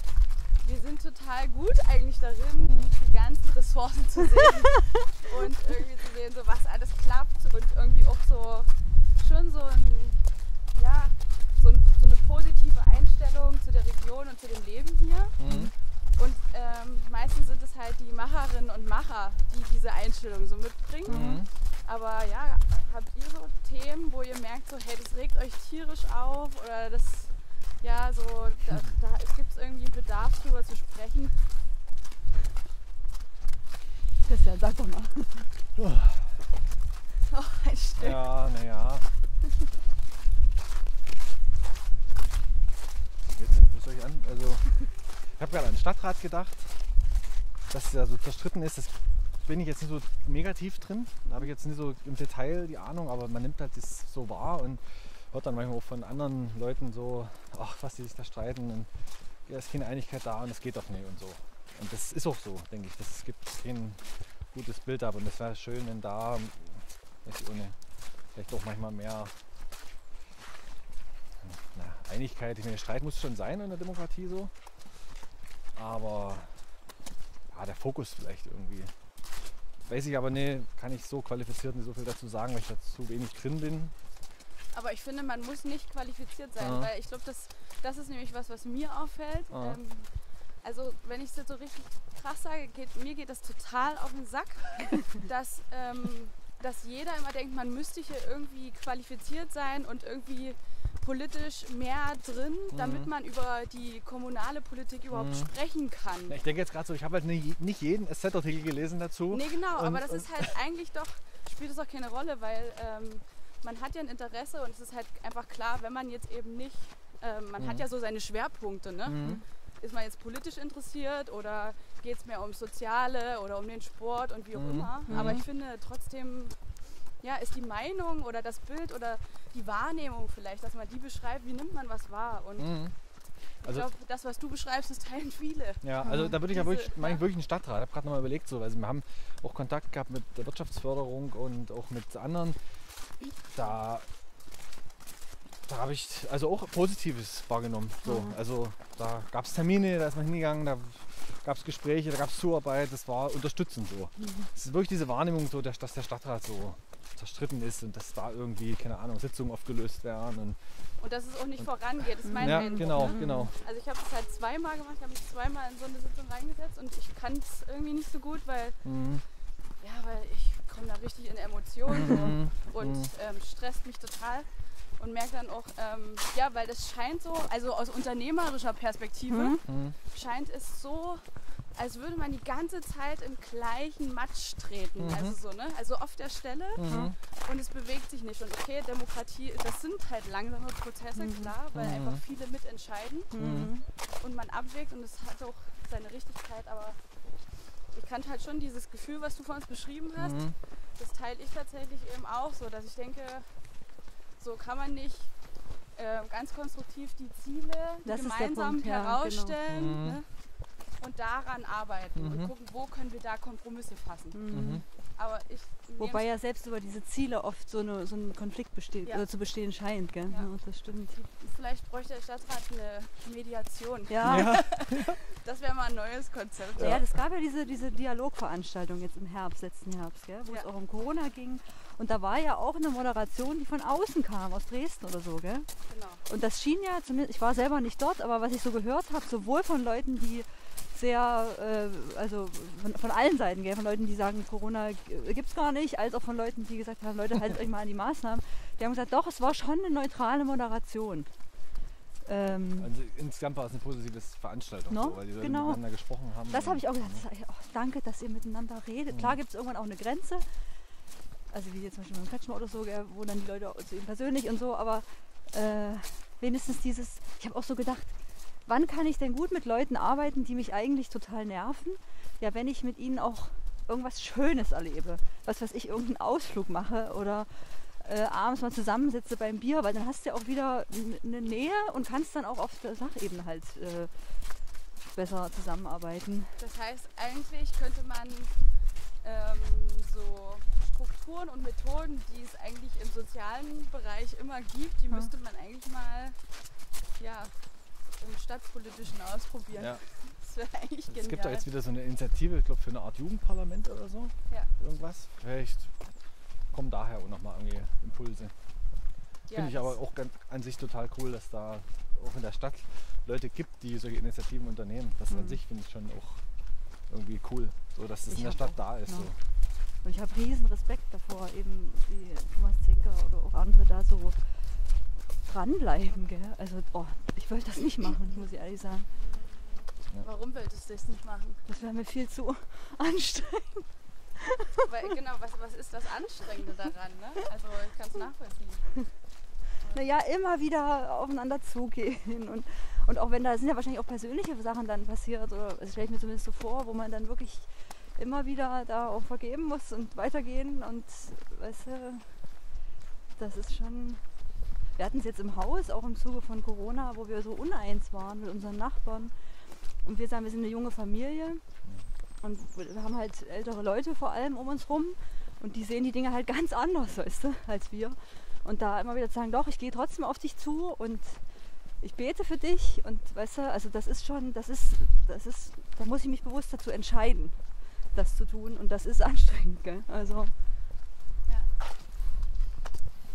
Speaker 3: wir sind total gut eigentlich darin, die ganzen Ressourcen zu sehen und irgendwie zu sehen, so was alles klappt und irgendwie auch so schon so ein, ja, so, ein, so eine positive Einstellung zu der Region und zu dem Leben hier.
Speaker 1: Mhm.
Speaker 3: Und ähm, meistens sind es halt die Macherinnen und Macher, die diese Einstellung so mitbringen.
Speaker 1: Mhm.
Speaker 3: Aber ja, habt ihr so Themen, wo ihr merkt, so, hey, das regt euch tierisch auf oder das, ja, so, da, da gibt es irgendwie einen Bedarf drüber zu sprechen?
Speaker 2: Christian, sag doch mal.
Speaker 3: Oh, ein Stück.
Speaker 1: Ja, naja. Wo soll ich an? Also, ich habe gerade an den Stadtrat gedacht, dass der so zerstritten ist. Das bin ich jetzt nicht so mega tief drin. Da habe ich jetzt nicht so im Detail die Ahnung, aber man nimmt halt das so wahr und hört dann manchmal auch von anderen Leuten so, ach, was die sich da streiten. Und ja, ist keine Einigkeit da und es geht doch nicht und so. Und das ist auch so, denke ich. Das gibt kein gutes Bild ab und das wäre schön, wenn da nicht, vielleicht auch manchmal mehr na, Einigkeit. Ich meine, Streit muss schon sein in der Demokratie so. Aber ja, der Fokus vielleicht irgendwie. Weiß ich aber nicht, kann ich so qualifiziert nicht so viel dazu sagen, weil ich da zu wenig drin bin.
Speaker 3: Aber ich finde, man muss nicht qualifiziert sein,
Speaker 1: Ja.
Speaker 3: weil ich glaube, das, das ist nämlich was, was mir auffällt.
Speaker 1: Ja.
Speaker 3: Ähm, also wenn ich es jetzt so richtig krass sage, geht, mir geht das total auf den Sack, dass, ähm, dass jeder immer denkt, man müsste hier irgendwie qualifiziert sein und irgendwie politisch mehr drin, damit
Speaker 1: Mhm.
Speaker 3: man über die kommunale Politik überhaupt
Speaker 1: Mhm.
Speaker 3: sprechen kann.
Speaker 1: Ja, ich denke jetzt gerade so, ich habe halt nicht, jeden SZ-Artikel gelesen dazu.
Speaker 3: Nee, genau,
Speaker 1: Und-
Speaker 3: aber das ist halt eigentlich doch, spielt es auch keine Rolle, weil ähm, man hat ja ein Interesse und es ist halt einfach klar, wenn man jetzt eben nicht, ähm, man hat
Speaker 1: Mhm.
Speaker 3: ja so seine Schwerpunkte, ne?
Speaker 1: Mhm.
Speaker 3: Ist man jetzt politisch interessiert oder geht es mehr ums Soziale oder um den Sport und wie auch
Speaker 1: Mhm.
Speaker 3: immer.
Speaker 2: Mhm.
Speaker 3: Aber ich finde trotzdem, ja, ist die Meinung oder das Bild oder die Wahrnehmung vielleicht, dass man die beschreibt, wie nimmt man was wahr. Und
Speaker 1: Mhm.
Speaker 3: ich
Speaker 1: Also-
Speaker 3: glaube, das, was du beschreibst, das teilen viele.
Speaker 1: Ja, also da würde ich ja wirklich, meine ich
Speaker 3: ja.
Speaker 1: wirklich einen Stadtrat. Ich habe gerade nochmal überlegt, so, weil wir haben auch Kontakt gehabt mit der Wirtschaftsförderung und auch mit anderen. Da, da habe ich also auch Positives wahrgenommen. So,
Speaker 2: Mhm.
Speaker 1: also da gab es Termine, da ist man hingegangen, da gab es Gespräche, da gab es Zuarbeit, das war unterstützend so. Es ist wirklich diese Wahrnehmung, so, dass der Stadtrat so zerstritten ist und dass da irgendwie, keine Ahnung, Sitzungen aufgelöst werden. Und,
Speaker 3: Und dass es auch nicht vorangeht, ist mein
Speaker 1: ja,
Speaker 3: Eindruck.
Speaker 1: genau,
Speaker 3: ne?
Speaker 1: genau.
Speaker 3: Also ich habe es halt zweimal gemacht, ich habe mich zweimal in so eine Sitzung reingesetzt und ich kann es irgendwie nicht so gut, weil,
Speaker 1: Mhm.
Speaker 3: ja, weil ich komme da richtig in Emotionen
Speaker 1: Mhm.
Speaker 3: so und
Speaker 1: Mhm.
Speaker 3: ähm, stresst mich total und merke dann auch, ähm, ja, weil das scheint so, also aus unternehmerischer Perspektive,
Speaker 2: Mhm.
Speaker 1: Mhm.
Speaker 3: scheint es so, als würde man die ganze Zeit im gleichen Matsch treten,
Speaker 1: Mhm.
Speaker 3: also so, ne, also auf der Stelle
Speaker 1: Mhm.
Speaker 3: und es bewegt sich nicht und okay, Demokratie, das sind halt langsame Prozesse,
Speaker 2: Mhm.
Speaker 3: klar, weil
Speaker 1: Mhm.
Speaker 3: einfach viele mitentscheiden
Speaker 2: Mhm.
Speaker 3: und man abwägt und es hat auch seine Richtigkeit, aber ich kannte halt schon dieses Gefühl, was du vor uns beschrieben hast,
Speaker 1: Mhm.
Speaker 3: das teile ich tatsächlich eben auch so, dass ich denke, so kann man nicht äh, ganz konstruktiv die Ziele die
Speaker 2: Das ist der
Speaker 3: gemeinsam
Speaker 2: Punkt, ja,
Speaker 3: herausstellen
Speaker 1: Mhm.
Speaker 3: ne? Und daran arbeiten
Speaker 1: Mhm.
Speaker 3: und gucken, wo können wir da Kompromisse fassen.
Speaker 2: Mhm.
Speaker 3: Aber ich
Speaker 2: Wobei ja selbst über diese Ziele oft so, eine, so ein Konflikt besteht,
Speaker 3: Ja.
Speaker 2: oder zu bestehen scheint. Gell?
Speaker 3: Ja.
Speaker 2: Ja. das stimmt.
Speaker 3: vielleicht bräuchte der Stadtrat eine Mediation.
Speaker 2: Ja,
Speaker 1: Ja.
Speaker 3: Das wäre mal ein neues Konzept.
Speaker 2: Ja, das gab ja diese, diese Dialogveranstaltung jetzt im Herbst, letzten Herbst, gell, wo
Speaker 3: Ja.
Speaker 2: es auch um Corona ging. Und da war ja auch eine Moderation, die von außen kam, aus Dresden oder so. Gell?
Speaker 3: Genau.
Speaker 2: Und das schien ja, zumindest, ich war selber nicht dort, aber was ich so gehört habe, sowohl von Leuten, die sehr, äh, also von, von allen Seiten, gell, von Leuten, die sagen, Corona gibt es gar nicht, als auch von Leuten, die gesagt haben, Leute, haltet euch mal an die Maßnahmen. Die haben gesagt, doch, es war schon eine neutrale Moderation. Ähm,
Speaker 1: Also insgesamt war es eine positive Veranstaltung,
Speaker 2: No,
Speaker 1: so, weil die Leute
Speaker 2: genau.
Speaker 1: miteinander gesprochen haben.
Speaker 2: Das habe ich auch gesagt. Das, oh, danke, dass ihr miteinander redet.
Speaker 1: Mhm.
Speaker 2: Klar gibt es irgendwann auch eine Grenze. Also wie jetzt zum Beispiel beim Kretschmer oder so, gell, wo dann die Leute zu ihm persönlich und so, aber äh, wenigstens dieses, ich habe auch so gedacht, wann kann ich denn gut mit Leuten arbeiten, die mich eigentlich total nerven? Ja, wenn ich mit ihnen auch irgendwas Schönes erlebe. Was weiß ich, irgendeinen Ausflug mache oder äh, abends mal zusammensitze beim Bier, weil dann hast du ja auch wieder eine Nähe und kannst dann auch auf der Sachebene halt äh, besser zusammenarbeiten.
Speaker 3: Das heißt, eigentlich könnte man ähm, so Strukturen und Methoden, die es eigentlich im sozialen Bereich immer gibt, die
Speaker 2: Ja.
Speaker 3: müsste man eigentlich mal ja, im Stadtpolitischen ausprobieren.
Speaker 1: Ja.
Speaker 3: Das wäre eigentlich genial.
Speaker 1: Es gibt da jetzt wieder so eine Initiative, ich glaube, für eine Art Jugendparlament oder so.
Speaker 3: Ja.
Speaker 1: Irgendwas. Vielleicht kommen daher auch nochmal irgendwie Impulse.
Speaker 3: ja,
Speaker 1: Finde ich
Speaker 3: das-
Speaker 1: aber auch ganz, an sich total cool, dass da auch in der Stadt Leute gibt, die solche Initiativen unternehmen. Das an
Speaker 2: Mhm.
Speaker 1: sich finde ich schon auch irgendwie cool, so dass das
Speaker 2: Ich
Speaker 1: in der Stadt
Speaker 2: auch,
Speaker 1: da ist.
Speaker 2: ja.
Speaker 1: So.
Speaker 2: Und ich habe riesen Respekt davor, eben wie Thomas Zinker oder auch andere da so dranbleiben. Gell? Also oh, ich wollte das nicht machen, muss ich ehrlich sagen.
Speaker 3: Warum wolltest du das nicht machen?
Speaker 2: Das wäre mir viel zu anstrengend.
Speaker 3: Weil, genau, was, was ist das Anstrengende daran? Ne? Also ich kann es nachvollziehen.
Speaker 2: Naja, immer wieder aufeinander zugehen. Und, und auch wenn da sind ja wahrscheinlich auch persönliche Sachen dann passiert, oder das stelle ich mir zumindest so vor, wo man dann wirklich immer wieder da auch vergeben muss und weitergehen. Und weißt du, das ist schon. Wir hatten es jetzt im Haus, auch im Zuge von Corona, wo wir so uneins waren mit unseren Nachbarn. Und wir sagen, wir sind eine junge Familie. Und wir haben halt ältere Leute vor allem um uns rum. Und die sehen die Dinge halt ganz anders, weißt du, als wir. Und da immer wieder zu sagen, doch, ich gehe trotzdem auf dich zu und ich bete für dich. Und weißt du, also das ist schon, das ist, das ist, da muss ich mich bewusst dazu entscheiden, das zu tun. Und das ist anstrengend, gell? Also,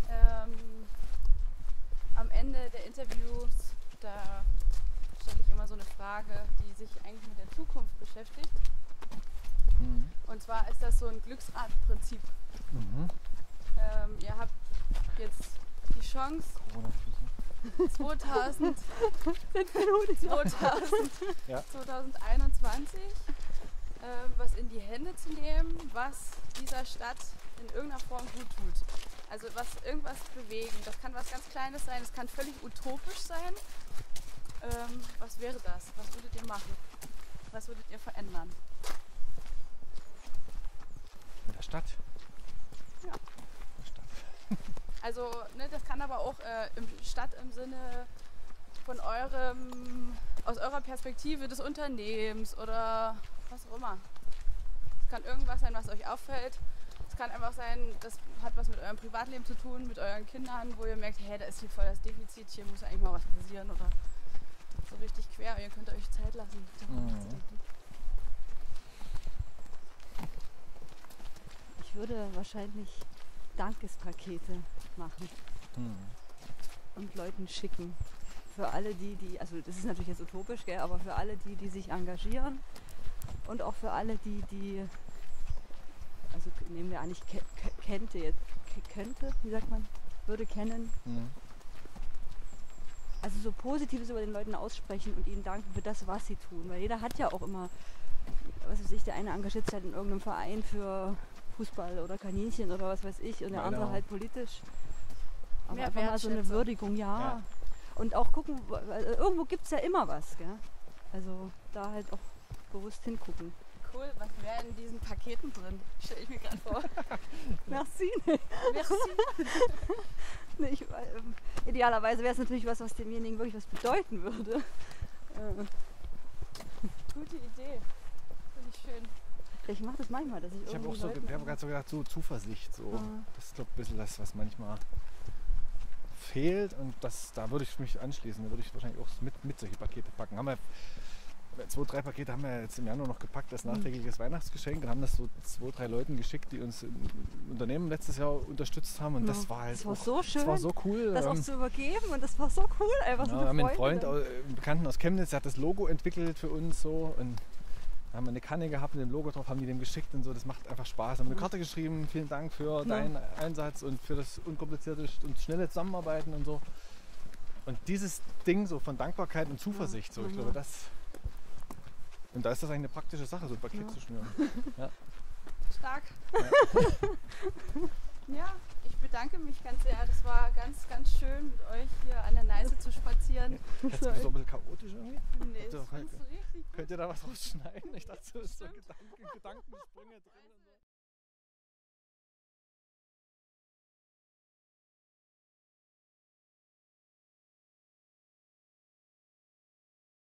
Speaker 3: Ähm, am Ende der Interviews, da stelle ich immer so eine Frage, die sich eigentlich mit der Zukunft beschäftigt.
Speaker 1: Mhm.
Speaker 3: Und zwar ist das so ein Glücksradprinzip.
Speaker 1: Mhm.
Speaker 3: Ähm, ihr habt jetzt die Chance,
Speaker 1: Corona-Füße.
Speaker 3: 2000, 2000,
Speaker 1: Ja.
Speaker 3: 2021 ähm, was in die Hände zu nehmen, was dieser Stadt in irgendeiner Form gut tut. Also was irgendwas bewegen. Das kann was ganz Kleines sein, es kann völlig utopisch sein. Ähm, was wäre das? Was würdet ihr machen? Was würdet ihr verändern?
Speaker 1: In der Stadt.
Speaker 3: Ja.
Speaker 1: In der Stadt.
Speaker 3: Also, ne, das kann aber auch äh, im Stadt im Sinne von eurem, aus eurer Perspektive des Unternehmens oder was auch immer. Es kann irgendwas sein, was euch auffällt. Es kann einfach sein, das hat was mit eurem Privatleben zu tun, mit euren Kindern, wo ihr merkt, hey, da ist hier voll das Defizit, hier muss eigentlich mal was passieren oder so richtig quer. Ihr könnt euch Zeit lassen, darüber
Speaker 1: Mhm.
Speaker 3: nachzudenken.
Speaker 2: ich würde wahrscheinlich Dankespakete machen.
Speaker 1: Mhm.
Speaker 2: und Leuten schicken. Für alle die, die, also das ist natürlich jetzt utopisch, gell, aber für alle die, die sich engagieren und auch für alle die, die, also nehmen wir an, ich ke ke kennte jetzt, ke könnte, wie sagt man, würde kennen,
Speaker 1: Mhm.
Speaker 2: also so Positives über den Leuten aussprechen und ihnen danken für das, was sie tun. Weil jeder hat ja auch immer, was weiß ich, der eine engagiert sich halt in irgendeinem Verein für Fußball oder Kaninchen oder was weiß ich und der andere
Speaker 1: Genau.
Speaker 2: halt politisch. Aber
Speaker 3: Mehr
Speaker 2: einfach mal so eine. Würdigung, ja.
Speaker 1: Ja.
Speaker 2: Und auch gucken, irgendwo gibt es ja immer was, gell? Also da halt auch bewusst hingucken.
Speaker 3: Cool, was wäre in diesen Paketen drin? Stelle ich mir gerade vor.
Speaker 2: Merci.
Speaker 3: Merci.
Speaker 2: Nee, ich, ähm, idealerweise wäre es natürlich was, was demjenigen wirklich was bedeuten würde. Äh,
Speaker 3: Gute Idee. Finde ich schön.
Speaker 2: ich mache das manchmal, dass ich,
Speaker 1: Ich habe
Speaker 2: irgendwie
Speaker 1: auch so,
Speaker 2: Leuten
Speaker 1: ich hab gerade so gedacht, so Zuversicht. So.
Speaker 2: Ah.
Speaker 1: Das ist, glaube ich, ein bisschen das, was manchmal fehlt. Und das, da würde ich mich anschließen. Da würde ich wahrscheinlich auch mit, mit solche Pakete packen. Haben wir, zwei, drei Pakete haben wir jetzt im Januar noch gepackt als
Speaker 2: Mhm.
Speaker 1: nachträgliches Weihnachtsgeschenk und haben das so zwei, drei Leuten geschickt, die uns im Unternehmen letztes Jahr unterstützt haben. Und
Speaker 2: Ja,
Speaker 1: das war halt
Speaker 2: das war
Speaker 1: auch,
Speaker 2: so schön,
Speaker 1: das war so cool.
Speaker 2: das auch
Speaker 1: ähm,
Speaker 2: zu übergeben und das war so cool, einfach
Speaker 1: ja,
Speaker 2: so
Speaker 1: wir haben
Speaker 2: eine
Speaker 1: einen Freund, einen Bekannten aus Chemnitz, der hat das Logo entwickelt für uns so. Und da haben wir eine Kanne gehabt mit dem Logo drauf, haben die dem geschickt und so. Das macht einfach Spaß. Haben eine. Karte geschrieben, vielen Dank für
Speaker 2: Ja.
Speaker 1: deinen Einsatz und für das unkomplizierte und schnelle Zusammenarbeiten und so. Und dieses Ding so von Dankbarkeit und Zuversicht, so, ich
Speaker 2: Ja.
Speaker 1: glaube, das. Und da ist das eigentlich eine praktische Sache, so ein Paket
Speaker 2: Ja.
Speaker 1: zu schnüren.
Speaker 3: Stark. ja, ich bedanke mich ganz sehr. Das war ganz, ganz schön mit euch hier an der Neiße zu spazieren.
Speaker 1: Jetzt ist so ein bisschen chaotisch irgendwie.
Speaker 3: Nee, das findest du richtig.
Speaker 1: Könnt ihr da was rausschneiden? Ich dachte, so ist so Gedanken, Gedankensprünge drin.